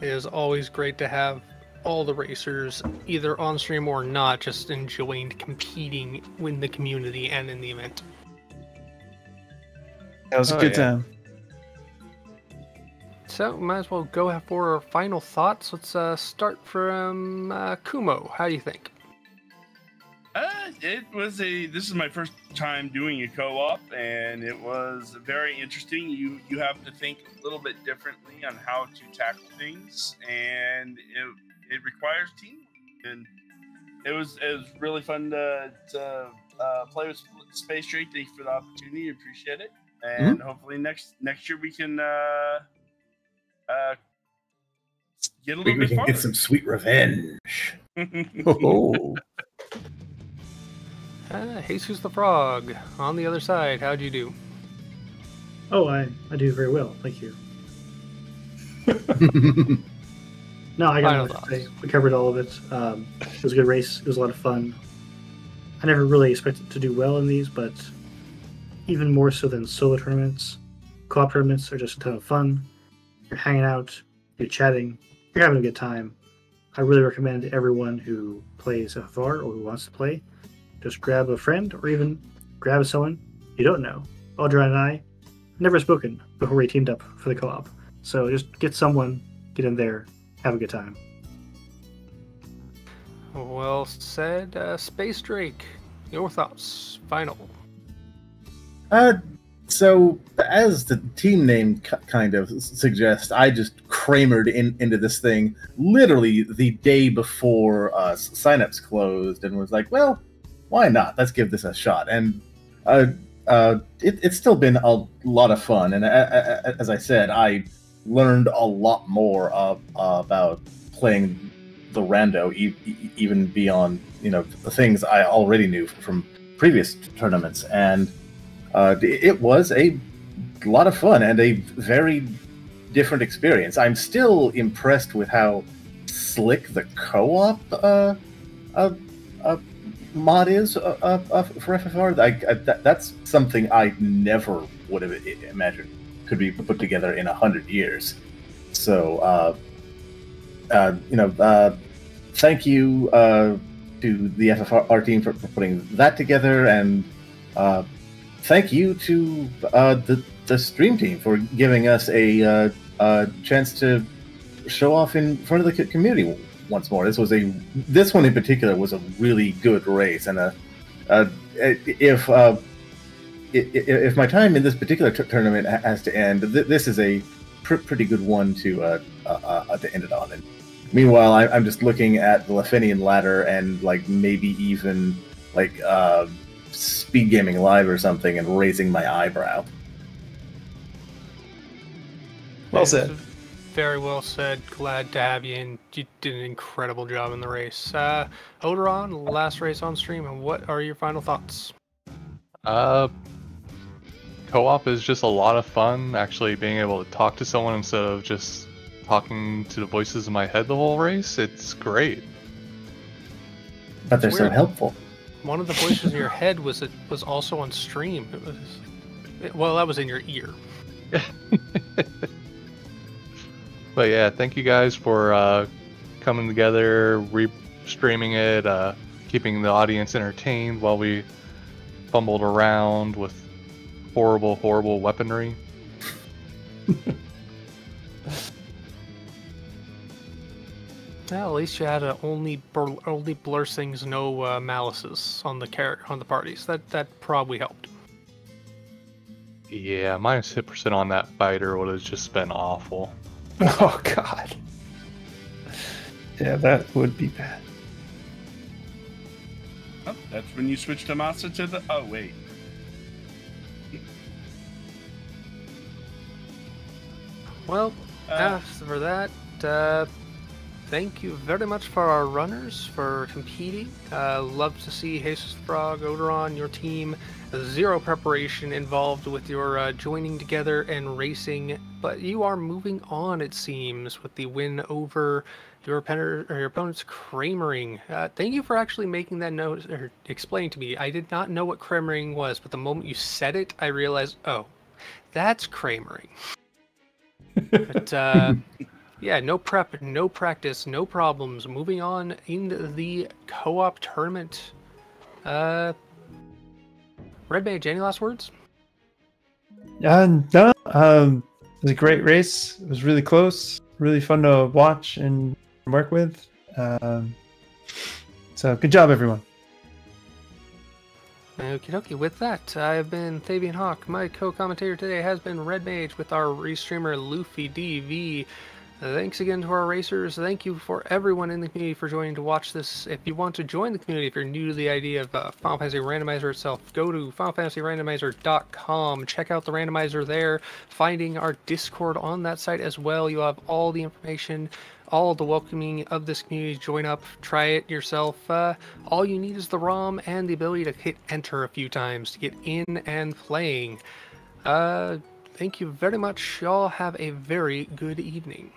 It is always great to have all the racers, either on stream or not, just enjoying competing in the community and in the event. That was a Oh, good yeah. time. So, might as well go for our final thoughts. Let's uh, start from uh, Kumo. How do you think? Uh, it was a. This is my first time doing a co-op, and it was very interesting. You you have to think a little bit differently on how to tackle things, and it it requires teamwork. And it was it was really fun to, to uh, play with Space Drake. Thank you for the opportunity. Appreciate it, and hopefully next next year we can uh, uh, get a We, little we bit can farther. get some sweet revenge. Oh, Uh, Jesus the Frog on the other side. How'd you do? Oh, I, I do very well. Thank you. No, I got Final nothing to thoughts. say. We covered all of it. Um, it was a good race. It was a lot of fun. I never really expected to do well in these, but even more so than solo tournaments, co-op tournaments are just a ton of fun. You're hanging out, you're chatting, you're having a good time. I really recommend everyone who plays FFR or who wants to play, just grab a friend or even grab someone you don't know. Odoron and I never spoken before we teamed up for the co-op, so just get someone, get in there, have a good time. Well said, uh, Space Drake. Your thoughts. Final. Uh, so as the team name kind of suggests, I just Kramered in into this thing literally the day before uh, signups closed, and was like, "Well, why not? Let's give this a shot." And uh, uh, it, it's still been a lot of fun, and as I said, I learned a lot more uh, about playing the rando, e- even beyond you know the things I already knew from previous tournaments, and uh, it was a lot of fun and a very different experience. I'm still impressed with how slick the co-op uh, uh, uh, mod is uh, uh, uh, for FFR. I, I, that, that's something I never would have imagined could be put together in a hundred years. So, you know, thank you to the FFR team for, for putting that together, and thank you to uh, the the stream team for giving us a uh, uh, chance to show off in front of the community once more. This was a this one in particular was a really good race, and a, uh, if uh, if my time in this particular tournament has to end, th- this is a pr- pretty good one to uh, uh, uh, to end it on. And meanwhile, I- I'm just looking at the Lefinian ladder and like maybe even like uh, speed gaming live or something, and raising my eyebrow. well said. Very well said. Glad to have you, and you did an incredible job in the race. Uh, Odoron, last race on stream, and what are your final thoughts? Uh, co-op is just a lot of fun. Actually, being able to talk to someone instead of just talking to the voices in my head the whole race. It's great. But they're so helpful. One of the voices in your head was it was also on stream. It was, it- well, that was in your ear. But yeah, thank you guys for uh, coming together, re-streaming it, uh, keeping the audience entertained while we fumbled around with horrible, horrible weaponry. Yeah, at least you had a only bur- only blessings, no uh, malices on the char- on the parties. That that probably helped. Yeah, minus hit percent on that fighter would have just been awful. Oh God. Yeah, that would be bad. Oh, that's when you switch to master to the. Oh wait. Well, Uh, as for that, uh, thank you very much for our runners for competing. Uh, love to see Jesus Frog, Odoron, your team. Zero preparation involved with your uh, joining together and racing, but you are moving on, it seems, with the win over your, your opponent's Chreimering. Uh, thank you for actually making that note or explaining to me. I did not know what Kramering was, but the moment you said it, I realized, oh, that's Kramering. but uh, yeah, no prep, no practice, no problems. Moving on in the co-op tournament. Uh, Red Mage, any last words? Uh, no, um, it was a great race. It was really close, really fun to watch and work with. Um, so good job, everyone. Okie dokie. With that, I have been Thavian Hawk. My co-commentator today has been Red Mage with our restreamer Luffy DV. Thanks again to our racers. Thank you for everyone in the community for joining to watch this. If you want to join the community, if you're new to the idea of uh, Final Fantasy Randomizer itself, go to FinalFantasyRandomizer.com. Check out the randomizer there. Finding our Discord on that site as well. You'll have all the information, all the welcoming of this community. Join up, try it yourself. Uh, all you need is the ROM and the ability to hit enter a few times to get in and playing. Uh, thank you very much. Y'all have a very good evening.